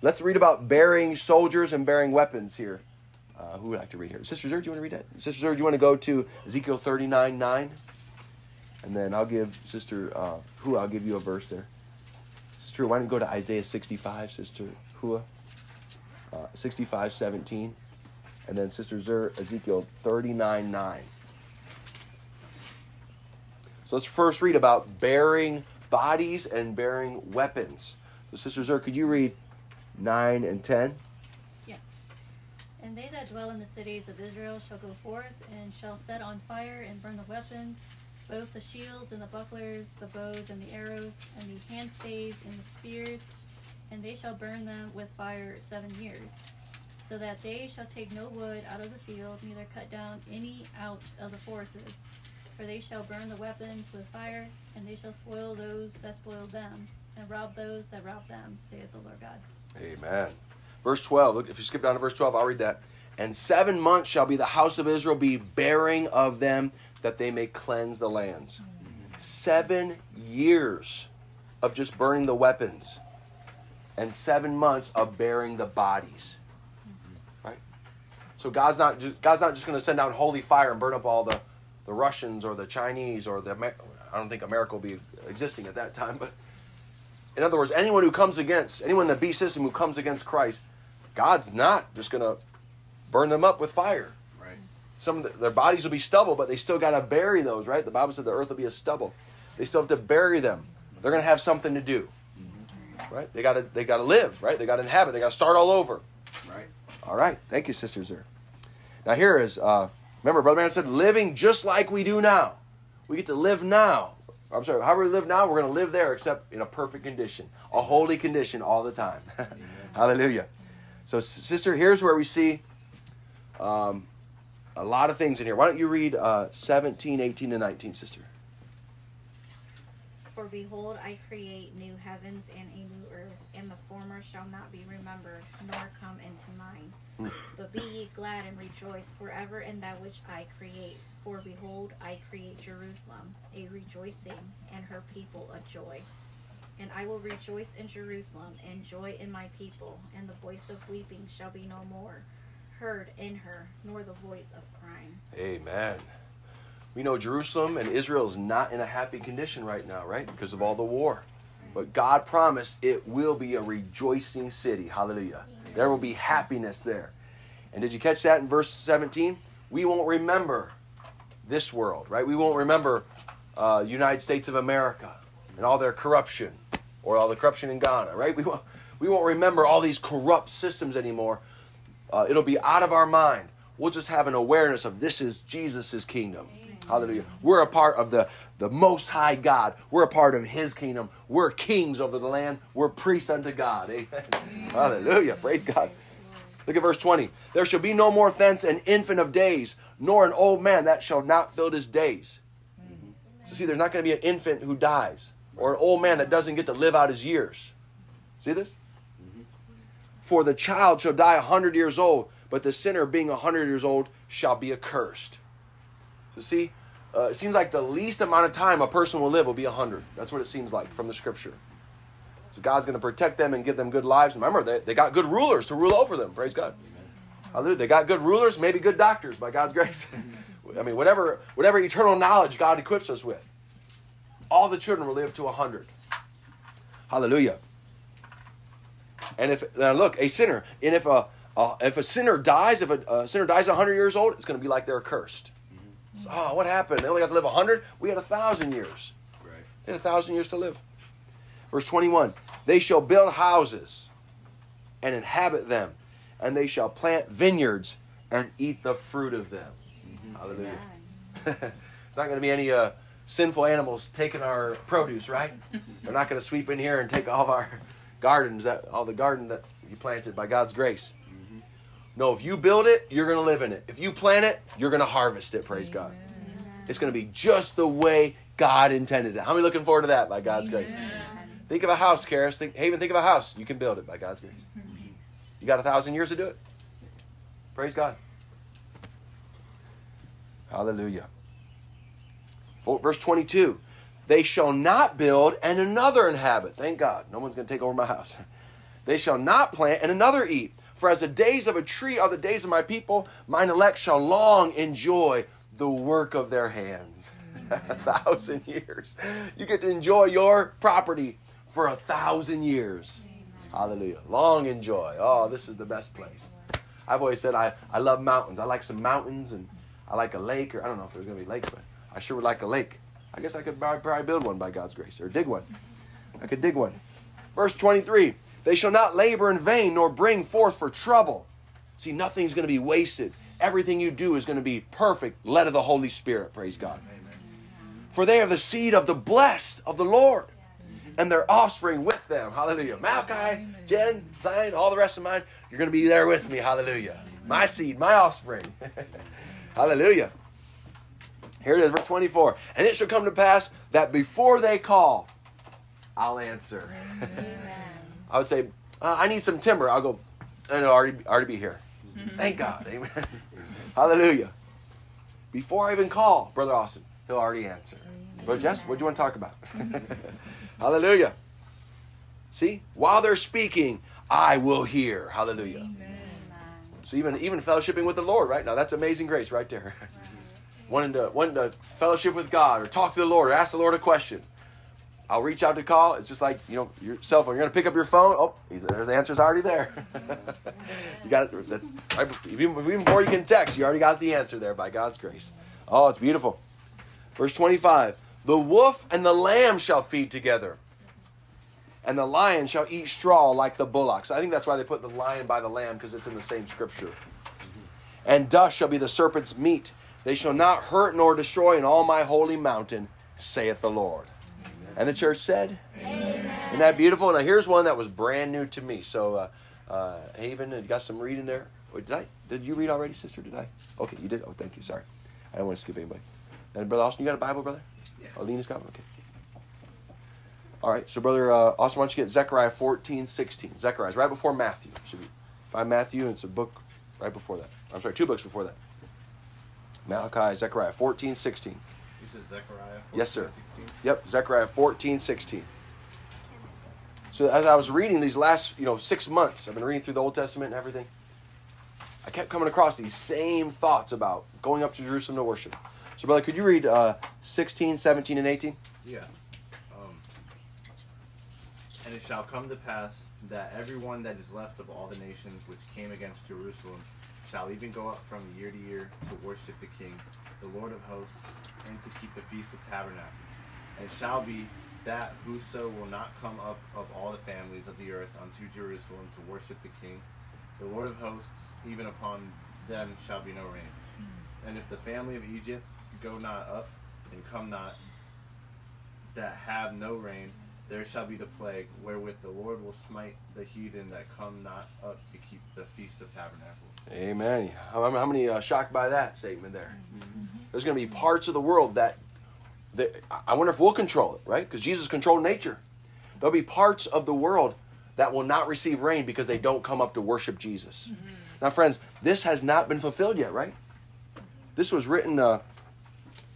Let's read about bearing soldiers and bearing weapons here. Uh, who would like to read here? Sister Zer, do you want to read that? Sister Zer, do you want to go to Ezekiel 39 9? And then I'll give Sister uh, who I'll give you a verse there. Sister, why don't you go to Isaiah 65, Sister Hua? Uh, 65 17. And then Sister Zer, Ezekiel 39 9. So let's first read about bearing bodies and bearing weapons. So, Sister Zer, could you read 9 and 10? And they that dwell in the cities of Israel shall go forth and shall set on fire and burn the weapons, both the shields and the bucklers, the bows and the arrows, and the handstaves and the spears, and they shall burn them with fire seven years. So that they shall take no wood out of the field, neither cut down any out of the forests. For they shall burn the weapons with fire, and they shall spoil those that spoil them, and rob those that rob them, saith the Lord God. Amen. Verse 12. Look, if you skip down to verse 12, I'll read that. And seven months shall be the house of Israel be bearing of them that they may cleanse the lands. Seven years of just burning the weapons, and seven months of bearing the bodies. Right? So God's not just, God's not just going to send down holy fire and burn up all the, the Russians or the Chinese or the I don't think America will be existing at that time, but in other words, anyone who comes against anyone in the beast system who comes against Christ, God's not just going to burn them up with fire. Right. Some of the, their bodies will be stubble, but they still got to bury those, right? The Bible said the earth will be a stubble. They still have to bury them. They're going to have something to do, right? They got to they got to live, right? They got to inhabit. They got to start all over. Right. All right, thank you, sisters. There. Now here is uh, remember, Brother Branham said, living just like we do now. We get to live now. I'm sorry, however we live now, we're going to live there, except in a perfect condition, a holy condition all the time. Hallelujah. So, sister, here's where we see um, a lot of things in here. Why don't you read uh, 17, 18, and 19, sister? For behold, I create new heavens and a new earth, and the former shall not be remembered, nor come into mind. Mm. But be ye glad and rejoice forever in that which I create. For behold, I create Jerusalem a rejoicing, and her people a joy. And I will rejoice in Jerusalem, and joy in my people, and the voice of weeping shall be no more heard in her, nor the voice of crying. Amen. We know Jerusalem and Israel is not in a happy condition right now, right? Because of all the war. But God promised it will be a rejoicing city. Hallelujah. There will be happiness there. And did you catch that in verse 17? We won't remember this world, right? We won't remember uh, United States of America and all their corruption or all the corruption in Ghana, right? We won't, we won't remember all these corrupt systems anymore. Uh, it'll be out of our mind. We'll just have an awareness of this is Jesus' kingdom. Hallelujah. We're a part of the, the Most High God. We're a part of His kingdom. We're kings over the land. We're priests unto God. Amen. Hallelujah. Praise God. Look at verse 20. There shall be no more thence an infant of days, nor an old man that shall not fill his days. So, see, there's not going to be an infant who dies, or an old man that doesn't get to live out his years. See this? For the child shall die a hundred years old, but the sinner being a hundred years old shall be accursed. So see, uh, it seems like the least amount of time a person will live will be a hundred. That's what it seems like from the scripture. So God's going to protect them and give them good lives. Remember, they, they got good rulers to rule over them. Praise God. Hallelujah. They got good rulers, maybe good doctors by God's grace. I mean, whatever, whatever eternal knowledge God equips us with. All the children will live to a hundred. Hallelujah. And if now look, a sinner, and if a, a if a sinner dies, if a, a sinner dies a hundred years old, it's going to be like they're cursed. So, oh, what happened? They only got to live a hundred. We had a thousand years. Right. They had a thousand years to live. Verse twenty-one: They shall build houses and inhabit them, and they shall plant vineyards and eat the fruit of them. Hallelujah. It's not going to be any uh, sinful animals taking our produce, right? They're not going to sweep in here and take all of our Gardens that all the garden that you planted by God's grace. Mm-hmm. No, if you build it, you're going to live in it. If you plant it, you're going to harvest it. Praise God. It's going to be just the way God intended it. How many looking forward to that by God's grace? Think of a house, Karis. Think, Haven, think of a house. You can build it by God's grace. Mm-hmm. You got a thousand years to do it. Praise God. Hallelujah. Verse 22 They shall not build and another inhabit. Thank God. No one's going to take over my house. They shall not plant and another eat. For as the days of a tree are the days of my people, mine elect shall long enjoy the work of their hands. a thousand years. You get to enjoy your property for a thousand years. Hallelujah. Long enjoy. Oh, this is the best place. I've always said I, I love mountains. I like some mountains and I like a lake, or I don't know if there's going to be lakes, but I sure would like a lake. I guess I could probably build one by God's grace, or dig one. I could dig one. Verse 23 They shall not labor in vain, nor bring forth for trouble. See, nothing's going to be wasted. Everything you do is going to be perfect, led of the Holy Spirit. Praise God. Amen. For they are the seed of the blessed of the Lord, and their offspring with them. Hallelujah. Malachi, Jen, Zion, all the rest of mine, you're going to be there with me. Hallelujah. My seed, my offspring. Hallelujah. Here it is, verse 24. And it shall come to pass that before they call, I'll answer. I would say, uh, I need some timber. I'll go, and it'll already, already be here. Thank God. Amen. Hallelujah. Before I even call, Brother Austin, he'll already answer. Brother Jess, what do you want to talk about? Hallelujah. See, while they're speaking, I will hear. Hallelujah. So even even fellowshipping with the Lord, right now, that's amazing grace right there. Wanting to wanting to fellowship with God or talk to the Lord or ask the Lord a question. I'll reach out to call. It's just like you know your cell phone. You're gonna pick up your phone. Oh, there's the answer's already there. you got it. Right, even, even before you can text, you already got the answer there by God's grace. Oh, it's beautiful. Verse 25: The wolf and the lamb shall feed together, and the lion shall eat straw like the bullocks. I think that's why they put the lion by the lamb because it's in the same scripture. And dust shall be the serpent's meat. They shall not hurt nor destroy in all my holy mountain, saith the Lord. And the church said, Amen. Isn't that beautiful? Now here's one that was brand new to me. So, uh, uh, Haven, you got some reading there. Wait, did I? Did you read already, sister? Did I? Okay, you did. Oh, thank you. Sorry, I don't want to skip anybody. And brother Austin, you got a Bible, brother? Yeah. Oh, Lena's got one. Okay. All right. So, brother uh, Austin, why don't you get Zechariah 14, 16? Zechariah right before Matthew. Should be find Matthew, and it's a book right before that. I'm sorry, two books before that. Malachi, Zechariah 14, 16. You said Zechariah? Yes, sir. 16? Yep, Zechariah 14, 16. So as I was reading these last, you know, six months, I've been reading through the Old Testament and everything. I kept coming across these same thoughts about going up to Jerusalem to worship. So, brother, could you read uh, 16, 17, and 18? Yeah. Um, and it shall come to pass that everyone that is left of all the nations which came against Jerusalem shall even go up from year to year to worship the King, the Lord of hosts, and to keep the Feast of Tabernacles. And shall be that whoso will not come up of all the families of the earth unto Jerusalem to worship the King, the Lord of hosts, even upon them shall be no rain. Hmm. And if the family of Egypt go not up and come not, that have no rain, there shall be the plague wherewith the Lord will smite the heathen that come not up to keep the feast of tabernacles. Amen. How, how many uh, shocked by that statement there? There's going to be parts of the world that, that I wonder if we'll control it, right? Because Jesus controlled nature. There'll be parts of the world that will not receive rain because they don't come up to worship Jesus. Now, friends, this has not been fulfilled yet, right? This was written, uh,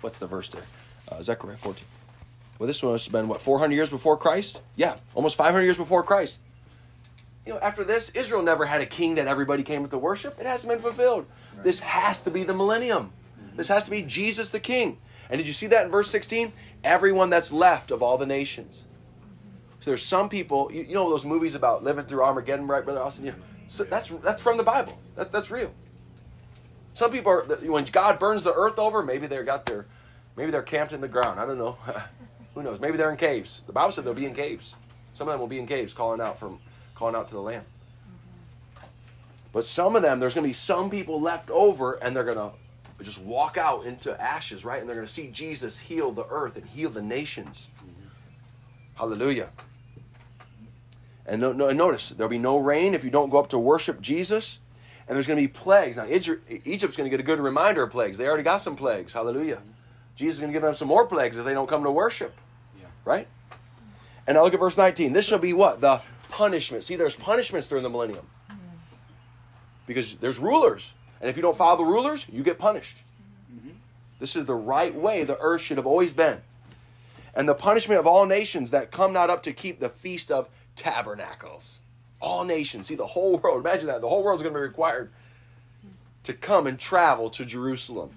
what's the verse there? Uh, Zechariah 14. Well, this one must have been, what, 400 years before Christ? Yeah, almost 500 years before Christ. You know, after this, Israel never had a king that everybody came to worship. It hasn't been fulfilled. This has to be the millennium. Mm-hmm. This has to be Jesus the King. And did you see that in verse 16? Everyone that's left of all the nations. So there's some people, you, you know those movies about living through Armageddon, right, Brother Austin? Yeah. So that's, that's from the Bible. That's, that's real. Some people are, when God burns the earth over, maybe they got their, maybe they're camped in the ground. I don't know. Who knows? Maybe they're in caves. The Bible said they'll be in caves. Some of them will be in caves, calling out from, calling out to the Lamb. Mm-hmm. But some of them, there's going to be some people left over, and they're going to just walk out into ashes, right? And they're going to see Jesus heal the earth and heal the nations. Mm-hmm. Hallelujah. And no, no, notice, there'll be no rain if you don't go up to worship Jesus. And there's going to be plagues. Now, Egypt's going to get a good reminder of plagues. They already got some plagues. Hallelujah. Mm-hmm. Jesus is going to give them some more plagues if they don't come to worship. Right? And now look at verse 19. This shall be what? The punishment. See, there's punishments during the millennium. Because there's rulers. And if you don't follow the rulers, you get punished. This is the right way the earth should have always been. And the punishment of all nations that come not up to keep the feast of tabernacles. All nations. See, the whole world. Imagine that. The whole world is going to be required to come and travel to Jerusalem.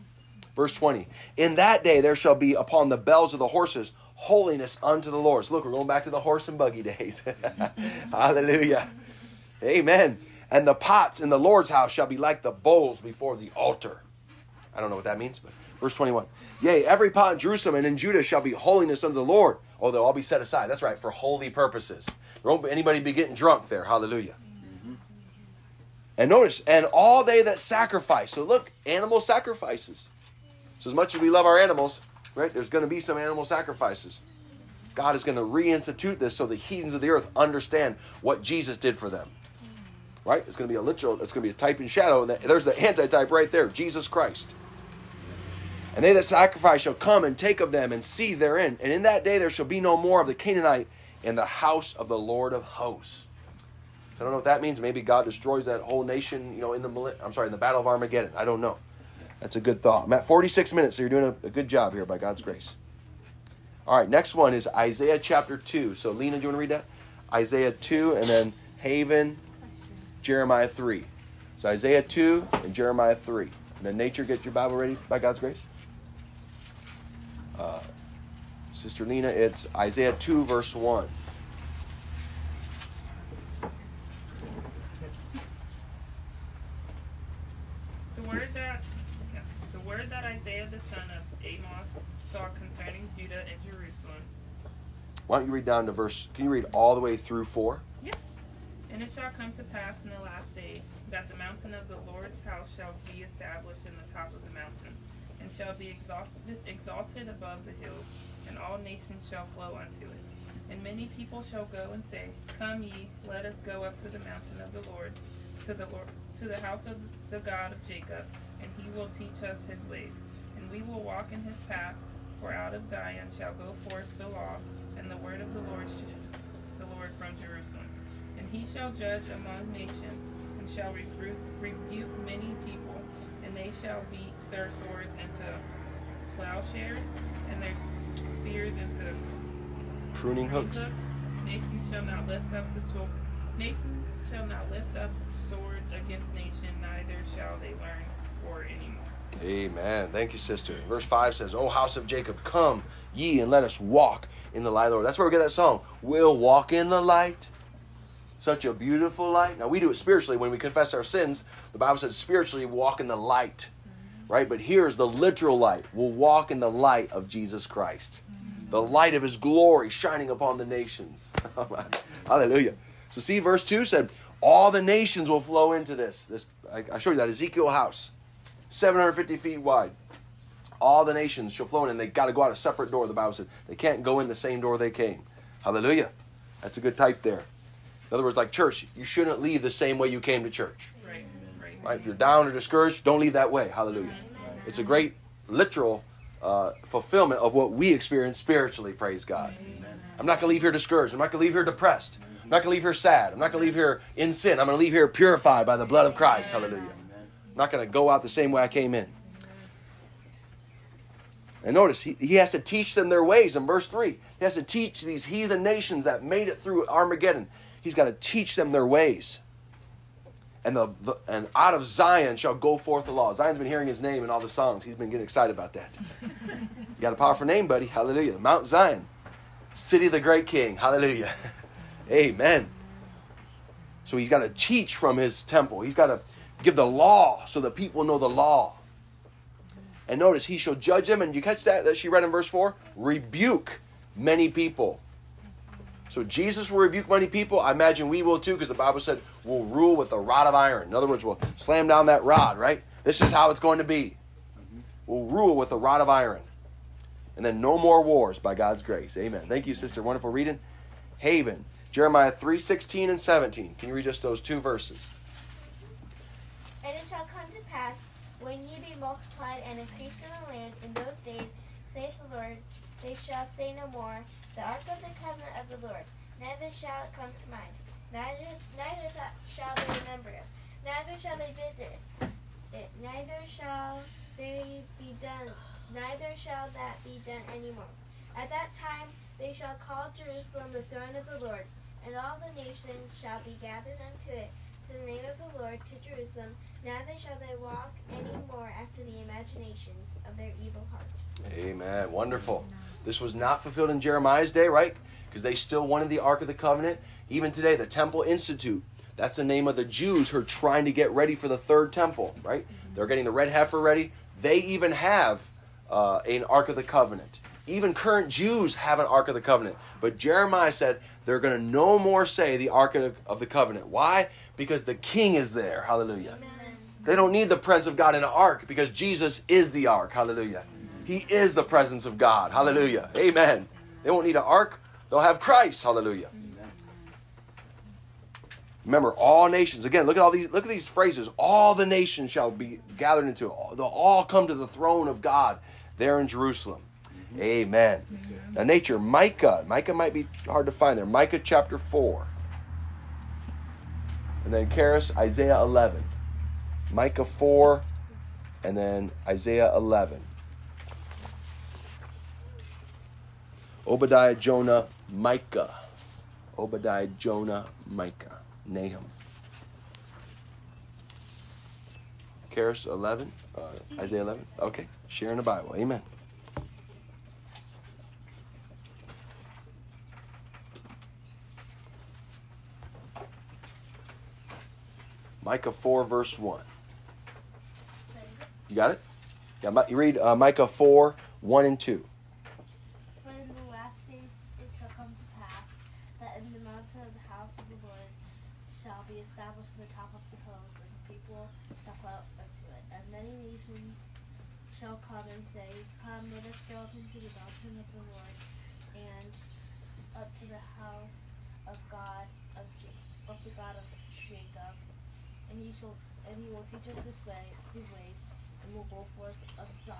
Verse 20. In that day there shall be upon the bells of the horses holiness unto the Lord. So look, we're going back to the horse and buggy days. Hallelujah. Amen. And the pots in the Lord's house shall be like the bowls before the altar. I don't know what that means, but verse 21. Yea, every pot in Jerusalem and in Judah shall be holiness unto the Lord. Oh, they'll all be set aside. That's right, for holy purposes. There won't be anybody be getting drunk there. Hallelujah. And notice, and all they that sacrifice. So look, animal sacrifices. So as much as we love our animals, right, there's going to be some animal sacrifices. God is going to reinstitute this so the heathens of the earth understand what Jesus did for them. Right? It's going to be a literal, it's going to be a type and shadow. And there's the antitype right there Jesus Christ. And they that sacrifice shall come and take of them and see therein. And in that day there shall be no more of the Canaanite in the house of the Lord of hosts. So I don't know what that means. Maybe God destroys that whole nation, you know, in the I'm sorry, in the battle of Armageddon. I don't know. That's a good thought. I'm at 46 minutes, so you're doing a, a good job here by God's grace. All right, next one is Isaiah chapter 2. So, Lena, do you want to read that? Isaiah 2, and then Haven, Jeremiah 3. So, Isaiah 2 and Jeremiah 3. And then, Nature, get your Bible ready by God's grace. Uh, Sister Lena, it's Isaiah 2, verse 1. The word that yeah, the word that Isaiah the son of Amos saw concerning Judah and Jerusalem. Why don't you read down to verse? Can you read all the way through four? Yeah. And it shall come to pass in the last days that the mountain of the Lord's house shall be established in the top of the mountains, and shall be exalted, exalted above the hills, and all nations shall flow unto it. And many people shall go and say, Come ye, let us go up to the mountain of the Lord, to the Lord, to the house of the God of Jacob, and he will teach us his ways, and we will walk in his path. For out of Zion shall go forth the law, and the word of the Lord, the Lord from Jerusalem. And he shall judge among nations, and shall rebuke, rebuke many people, and they shall beat their swords into plowshares, and their spears into pruning hooks. hooks. Nations shall not lift up the sword. Nations shall not lift up sword against nation, neither shall they learn war anymore. Amen. Thank you, sister. Verse 5 says, O house of Jacob, come ye and let us walk in the light of the Lord. That's where we get that song. We'll walk in the light. Such a beautiful light. Now, we do it spiritually when we confess our sins. The Bible says spiritually walk in the light, right? But here's the literal light. We'll walk in the light of Jesus Christ, the light of his glory shining upon the nations. Hallelujah. So, see, verse 2 said, All the nations will flow into this. this I, I showed you that Ezekiel house, 750 feet wide. All the nations shall flow in, and they got to go out a separate door. The Bible said they can't go in the same door they came. Hallelujah. That's a good type there. In other words, like church, you shouldn't leave the same way you came to church. Right, right. Right? If you're down or discouraged, don't leave that way. Hallelujah. It's a great literal uh, fulfillment of what we experience spiritually. Praise God. I'm not going to leave here discouraged. I'm not going to leave here depressed. I'm not going to leave here sad. I'm not going to leave here in sin. I'm going to leave here purified by the blood of Christ. Hallelujah. Not going to go out the same way I came in. And notice, he, he has to teach them their ways in verse 3. He has to teach these heathen nations that made it through Armageddon. He's got to teach them their ways. And, the, the, and out of Zion shall go forth the law. Zion's been hearing his name in all the songs. He's been getting excited about that. you got a powerful name, buddy. Hallelujah. Mount Zion, city of the great king. Hallelujah. Amen. So he's got to teach from his temple. He's got to give the law so that people know the law. And notice, he shall judge them. And you catch that that she read in verse 4? Rebuke many people. So Jesus will rebuke many people. I imagine we will too, because the Bible said we'll rule with a rod of iron. In other words, we'll slam down that rod, right? This is how it's going to be. We'll rule with a rod of iron. And then no more wars by God's grace. Amen. Thank you, sister. Wonderful reading. Haven, Jeremiah 3 16 and 17. Can you read just those two verses? And it shall come to pass, when ye be multiplied and increased in the land in those days, saith the Lord, they shall say no more, the ark of the covenant of the Lord, neither shall it come to mind, neither, neither shall they remember it, neither shall they visit it, neither shall they be done, neither shall that be done any more. At that time they shall call Jerusalem the throne of the Lord, and all the nations shall be gathered unto it, to the name of the Lord, to Jerusalem. Neither shall they walk any more after the imaginations of their evil heart. Amen. Wonderful. This was not fulfilled in Jeremiah's day, right? Because they still wanted the Ark of the Covenant. Even today, the Temple Institute, that's the name of the Jews who are trying to get ready for the third temple, right? They're getting the red heifer ready. They even have uh, an Ark of the Covenant. Even current Jews have an Ark of the Covenant. But Jeremiah said they're going to no more say the Ark of of the Covenant. Why? Because the King is there. Hallelujah. They don't need the presence of God in an ark because Jesus is the ark. Hallelujah. He is the presence of God. Hallelujah. Amen. They won't need an ark. They'll have Christ. Hallelujah. Remember, all nations. Again, look at all these. Look at these phrases. All the nations shall be gathered into. They'll all come to the throne of God there in Jerusalem. Amen. Now, nature. Micah. Micah might be hard to find there. Micah chapter four. And then Karis, Isaiah eleven. Micah 4, and then Isaiah 11. Obadiah, Jonah, Micah. Obadiah, Jonah, Micah. Nahum. Karis 11, uh, Isaiah 11. Okay, sharing the Bible. Amen. Micah 4, verse 1. You got it? Yeah, you read uh, Micah 4, 1 and 2. For in the last days it shall come to pass that in the mountain of the house of the Lord shall be established in the top of the hills, and the people shall flow unto it. And many nations shall come and say, Come, let us go up into the mountain of the Lord, and up to the house of God of, of the God of Jacob. And he shall and he will teach us this way his ways, go forth of Zion,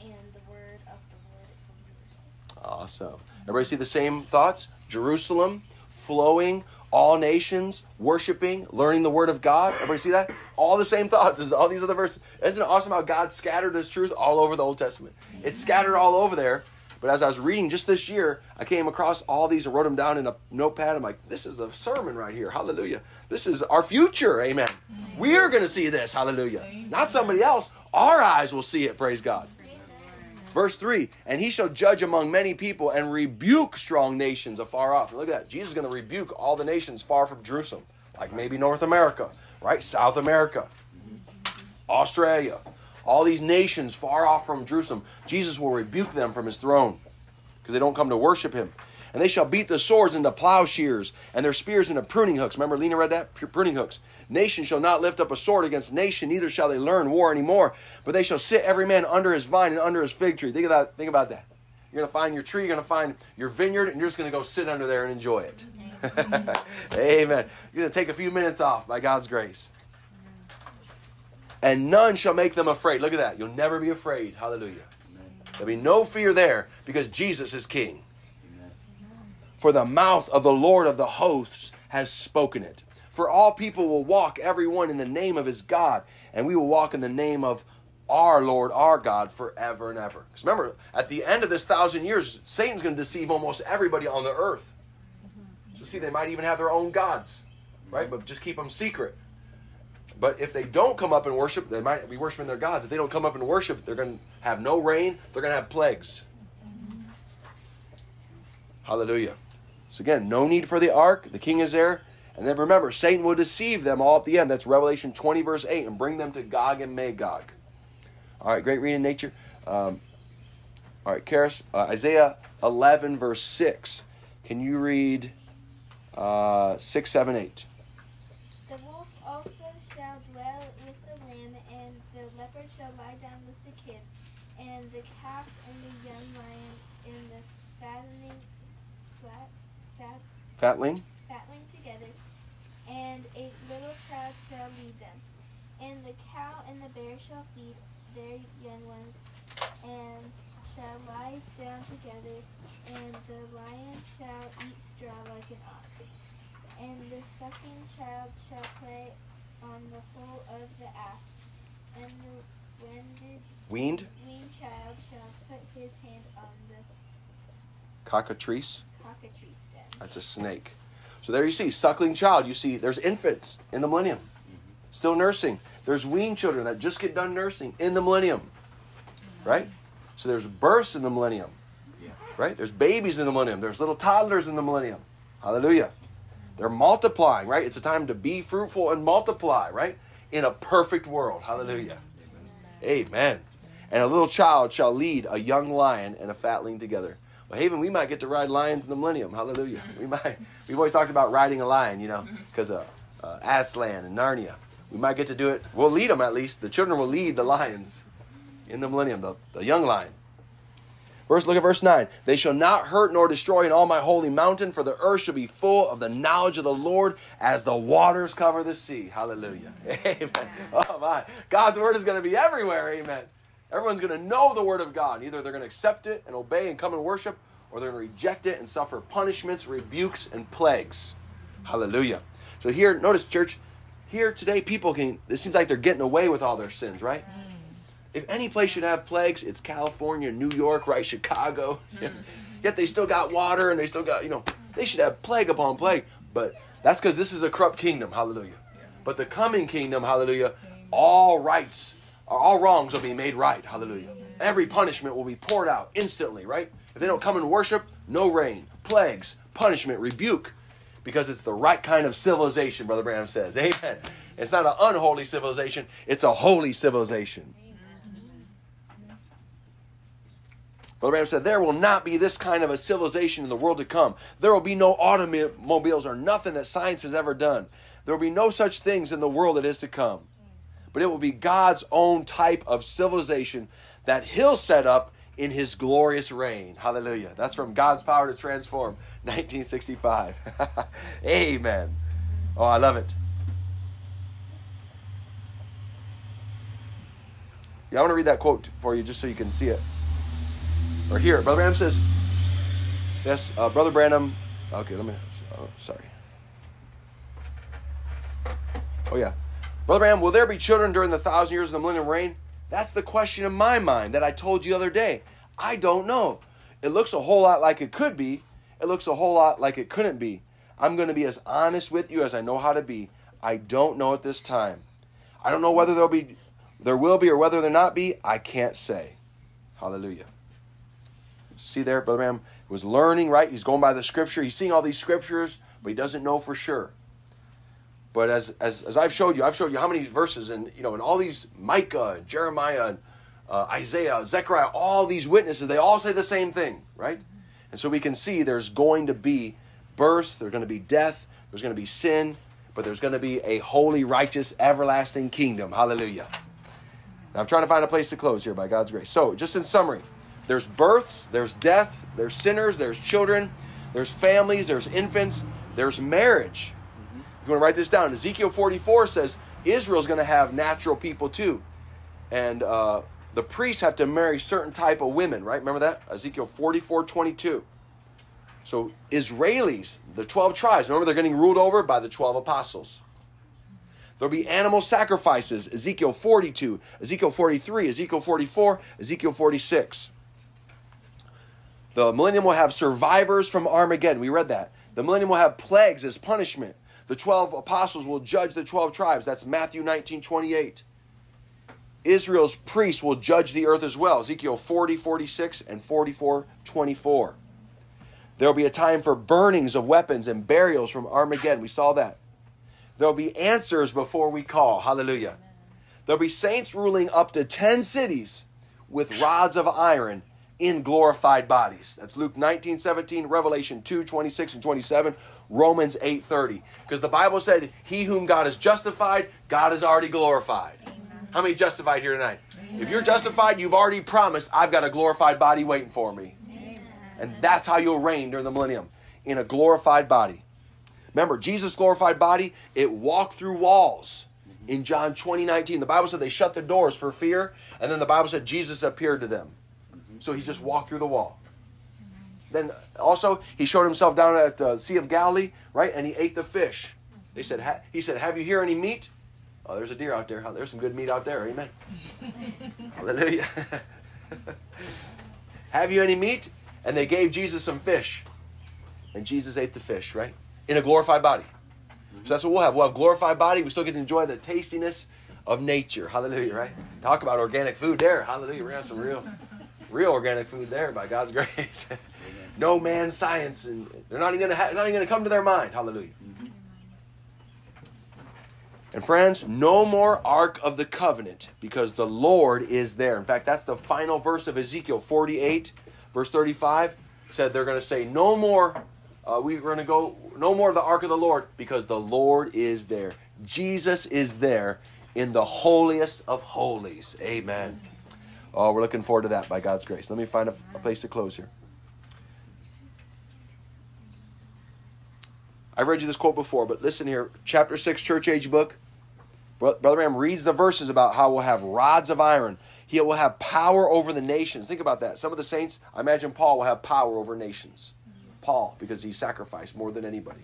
and the word of the Lord from Jerusalem. Awesome. Everybody see the same thoughts? Jerusalem, flowing, all nations, worshiping, learning the word of God. Everybody see that? All the same thoughts as all these other verses. Isn't it awesome how God scattered his truth all over the Old Testament? It's scattered all over there. But as I was reading just this year, I came across all these and wrote them down in a notepad. I'm like, this is a sermon right here. Hallelujah. This is our future. Amen. We're going to see this. Hallelujah. Not somebody else. Our eyes will see it. Praise God. Verse 3 And he shall judge among many people and rebuke strong nations afar off. Look at that. Jesus is going to rebuke all the nations far from Jerusalem, like maybe North America, right? South America, Australia, all these nations far off from Jerusalem. Jesus will rebuke them from his throne because they don't come to worship him. And they shall beat the swords into plowshares and their spears into pruning hooks. Remember, Lena read that? Pruning hooks. Nation shall not lift up a sword against nation, neither shall they learn war anymore. But they shall sit every man under his vine and under his fig tree. Think about, think about that. You're going to find your tree, you're going to find your vineyard, and you're just going to go sit under there and enjoy it. Amen. You're going to take a few minutes off by God's grace. And none shall make them afraid. Look at that. You'll never be afraid. Hallelujah. There'll be no fear there because Jesus is king. For the mouth of the Lord of the hosts has spoken it. For all people will walk, everyone in the name of his God, and we will walk in the name of our Lord, our God, forever and ever. Because remember, at the end of this thousand years, Satan's going to deceive almost everybody on the earth. So, see, they might even have their own gods, right? But just keep them secret. But if they don't come up and worship, they might be worshiping their gods. If they don't come up and worship, they're going to have no rain, they're going to have plagues. Hallelujah. So again, no need for the ark. The king is there. And then remember, Satan will deceive them all at the end. That's Revelation 20, verse 8, and bring them to Gog and Magog. All right, great reading, nature. Um, all right, Karis, uh, Isaiah 11, verse 6. Can you read uh, 6, 7, 8? The wolf also shall dwell with the lamb, and the leopard shall lie down with the kid, and the calf and the young lion, and the fattening flat, fat, fatling. fatling together, and a little child shall lead them. And the cow and the bear shall feed their young ones, and shall lie down together, and the lion shall eat straw like an ox. And the sucking child shall play on the hole of the asp, and the Weaned. weaned child shall put his hand on the Cockatrice. cockatrice. That's a snake. So there you see, suckling child. You see, there's infants in the millennium, mm-hmm. still nursing. There's weaned children that just get done nursing in the millennium, mm-hmm. right? So there's births in the millennium, Yeah. right? There's babies in the millennium. There's little toddlers in the millennium. Hallelujah. They're multiplying, right? It's a time to be fruitful and multiply, right? In a perfect world. Hallelujah. Amen. And a little child shall lead a young lion and a fatling together. Well, Haven, we might get to ride lions in the millennium. Hallelujah. We might. We've always talked about riding a lion, you know, because of uh, Aslan and Narnia. We might get to do it. We'll lead them at least. The children will lead the lions in the millennium, the, the young lion. Verse, look at verse 9. They shall not hurt nor destroy in all my holy mountain, for the earth shall be full of the knowledge of the Lord as the waters cover the sea. Hallelujah. Amen. Oh my. God's word is going to be everywhere. Amen. Everyone's going to know the word of God. Either they're going to accept it and obey and come and worship, or they're going to reject it and suffer punishments, rebukes, and plagues. Hallelujah. So here, notice, church, here today, people can, it seems like they're getting away with all their sins, right? Mm. If any place should have plagues, it's California, New York, right? Chicago. Mm. Yet they still got water and they still got, you know, they should have plague upon plague. But that's because this is a corrupt kingdom. Hallelujah. But the coming kingdom, hallelujah, all rights, all wrongs will be made right. Hallelujah. Every punishment will be poured out instantly, right? If they don't come and worship, no rain, plagues, punishment, rebuke, because it's the right kind of civilization, Brother Branham says. Amen. It's not an unholy civilization, it's a holy civilization. Brother Branham said, There will not be this kind of a civilization in the world to come. There will be no automobiles or nothing that science has ever done. There will be no such things in the world that is to come. But it will be God's own type of civilization that He'll set up in His glorious reign. Hallelujah. That's from God's Power to Transform, 1965. Amen. Oh, I love it. Yeah, I want to read that quote for you just so you can see it or hear it. Brother Branham says, yes, uh, Brother Branham, okay, let me, oh, sorry. Oh, yeah. Brother Branham, will there be children during the thousand years of the millennium reign? That's the question in my mind that I told you the other day. I don't know. It looks a whole lot like it could be. It looks a whole lot like it couldn't be. I'm going to be as honest with you as I know how to be. I don't know at this time. I don't know whether there'll be, there will be, or whether there not be. I can't say. Hallelujah. See there, Brother Branham was learning, right? He's going by the scripture. He's seeing all these scriptures, but he doesn't know for sure. But as, as, as I've showed you, I've showed you how many verses, and you know, in all these Micah, Jeremiah, uh, Isaiah, Zechariah, all these witnesses, they all say the same thing, right? And so we can see there's going to be birth, there's going to be death, there's going to be sin, but there's going to be a holy, righteous, everlasting kingdom. Hallelujah. Now, I'm trying to find a place to close here by God's grace. So, just in summary, there's births, there's death, there's sinners, there's children, there's families, there's infants, there's marriage. If you want to write this down, Ezekiel 44 says Israel's going to have natural people too. And uh, the priests have to marry certain type of women, right? Remember that? Ezekiel 44 22. So Israelis, the 12 tribes, remember they're getting ruled over by the 12 apostles. There'll be animal sacrifices, Ezekiel 42, Ezekiel 43, Ezekiel 44, Ezekiel 46. The millennium will have survivors from Armageddon. We read that. The millennium will have plagues as punishment. The 12 apostles will judge the 12 tribes. That's Matthew 19, 28. Israel's priests will judge the earth as well. Ezekiel 40, 46, and 44, 24. There will be a time for burnings of weapons and burials from Armageddon. We saw that. There will be answers before we call. Hallelujah. There'll be saints ruling up to 10 cities with rods of iron in glorified bodies. That's Luke 19, 17, Revelation 2, 26 and 27, Romans 8, 30. Because the Bible said, He whom God has justified, God has already glorified. How many justified here tonight? If you're justified, you've already promised, I've got a glorified body waiting for me. And that's how you'll reign during the millennium in a glorified body. Remember, Jesus' glorified body, it walked through walls. In John 20, 19, the Bible said they shut the doors for fear, and then the Bible said Jesus appeared to them. So he just walked through the wall. Then also, he showed himself down at uh, Sea of Galilee, right? And he ate the fish. They said, ha- he said, have you here any meat? Oh, there's a deer out there. There's some good meat out there. Amen. Hallelujah. have you any meat? And they gave Jesus some fish. And Jesus ate the fish, right? In a glorified body. So that's what we'll have. We'll have glorified body. We still get to enjoy the tastiness of nature. Hallelujah, right? Talk about organic food there. Hallelujah. We're gonna have some real, real organic food there by God's grace. no man science, and they're not even gonna ha- not even gonna come to their mind. Hallelujah. And friends, no more Ark of the Covenant because the Lord is there. In fact, that's the final verse of Ezekiel 48, verse 35. Said they're going to say, No more, uh, we're going to go, no more of the Ark of the Lord because the Lord is there. Jesus is there in the holiest of holies. Amen. Oh, we're looking forward to that by God's grace. Let me find a, a place to close here. I've read you this quote before, but listen here. Chapter 6, church age book. Brother Branham reads the verses about how we'll have rods of iron. He will have power over the nations. Think about that. Some of the saints, I imagine Paul will have power over nations. Paul, because he sacrificed more than anybody.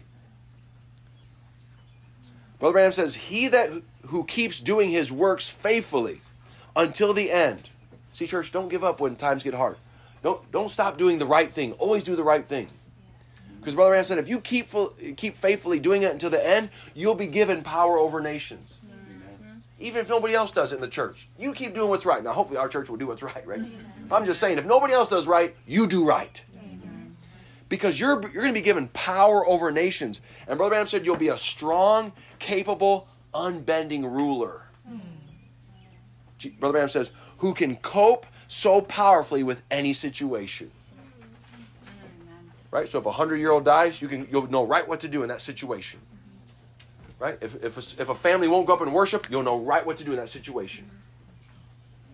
Brother Branham says, He that who keeps doing his works faithfully until the end. See, church, don't give up when times get hard. Don't, don't stop doing the right thing. Always do the right thing. Because Brother Branham said, if you keep, keep faithfully doing it until the end, you'll be given power over nations. Even if nobody else does it in the church. You keep doing what's right. Now, hopefully, our church will do what's right, right? I'm just saying, if nobody else does right, you do right. Because you're, you're going to be given power over nations. And Brother Branham said, you'll be a strong, capable, unbending ruler. Hmm. G- Brother Branham says, who can cope so powerfully with any situation. Right? So if a hundred year old dies, you can you'll know right what to do in that situation. Right? If, if, a, if a family won't go up and worship, you'll know right what to do in that situation.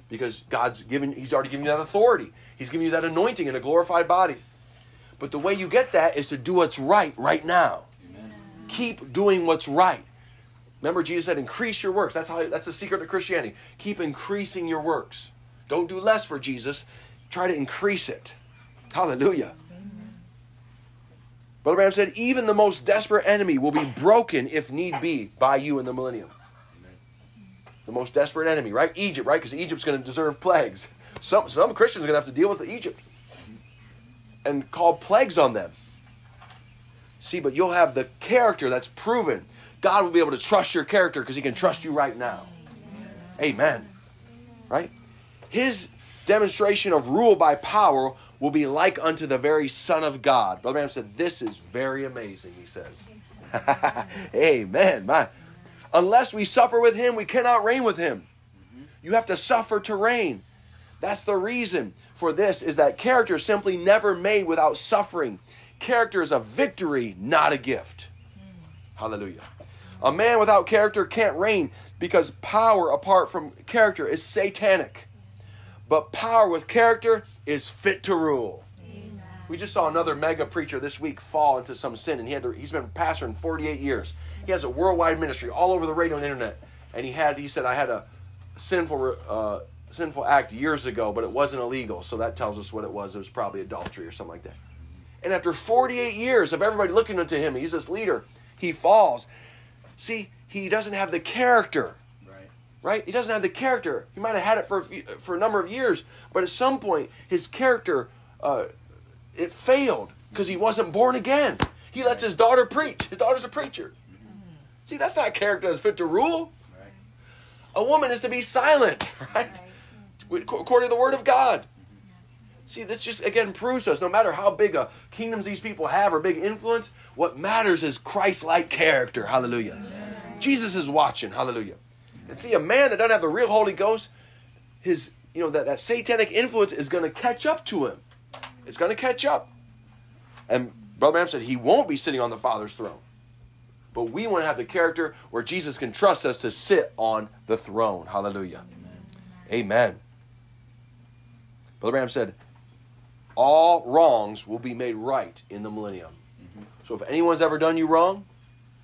Because God's given, He's already given you that authority. He's given you that anointing in a glorified body. But the way you get that is to do what's right right now. Keep doing what's right. Remember, Jesus said, "Increase your works." That's how. That's the secret of Christianity. Keep increasing your works. Don't do less for Jesus. Try to increase it. Hallelujah. Brother Branham said, even the most desperate enemy will be broken if need be by you in the millennium. The most desperate enemy, right? Egypt, right? Because Egypt's going to deserve plagues. Some, some Christians are going to have to deal with Egypt and call plagues on them. See, but you'll have the character that's proven. God will be able to trust your character because He can trust you right now. Amen. Right? His demonstration of rule by power will be like unto the very Son of God. Brother Branham said, This is very amazing, he says. Amen. My. Unless we suffer with him, we cannot reign with him. You have to suffer to reign. That's the reason for this is that character is simply never made without suffering. Character is a victory, not a gift. Hallelujah. A man without character can't reign because power apart from character is satanic. But power with character is fit to rule. We just saw another mega preacher this week fall into some sin, and he had to, he's been pastoring 48 years. He has a worldwide ministry all over the radio and internet, and he had he said I had a sinful uh, sinful act years ago, but it wasn't illegal, so that tells us what it was. It was probably adultery or something like that. And after 48 years of everybody looking unto him, he's this leader. He falls. See, he doesn't have the character Right. right? He doesn't have the character. He might have had it for a, few, for a number of years, but at some point, his character uh, it failed because he wasn't born again. He lets his daughter preach. His daughter's a preacher. See, that's not character that's fit to rule. Right. A woman is to be silent, right? According to the word of God. See, this just again proves to us no matter how big a kingdoms these people have or big influence, what matters is Christ like character. Hallelujah. Jesus is watching. Hallelujah. And see, a man that doesn't have the real Holy Ghost, his, you know, that, that satanic influence is going to catch up to him. It's going to catch up. And Brother Branham said he won't be sitting on the Father's throne. But we want to have the character where Jesus can trust us to sit on the throne. Hallelujah. Amen. Brother Branham said, all wrongs will be made right in the millennium. Mm-hmm. So if anyone's ever done you wrong,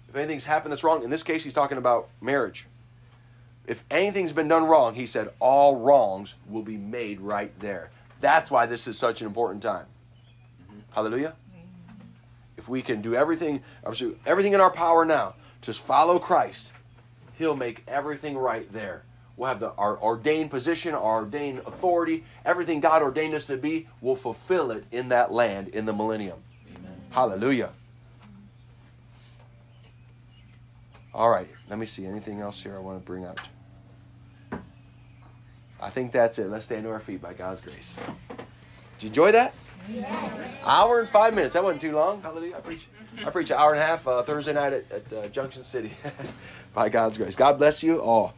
If anything's happened that's wrong, in this case, he's talking about marriage. If anything's been done wrong, he said all wrongs will be made right there. That's why this is such an important time. Mm-hmm. Hallelujah. If we can do everything, everything in our power now, just follow Christ, He'll make everything right there. We'll have the, our ordained position, our ordained authority, everything God ordained us to be, we'll fulfill it in that land in the millennium. Amen. Hallelujah. All right, let me see. Anything else here I want to bring out? I think that's it. Let's stand to our feet by God's grace. Did you enjoy that? Yes. Hour and five minutes. That wasn't too long. Hallelujah. I preach. I preach an hour and a half uh, Thursday night at, at uh, Junction City. by God's grace. God bless you all.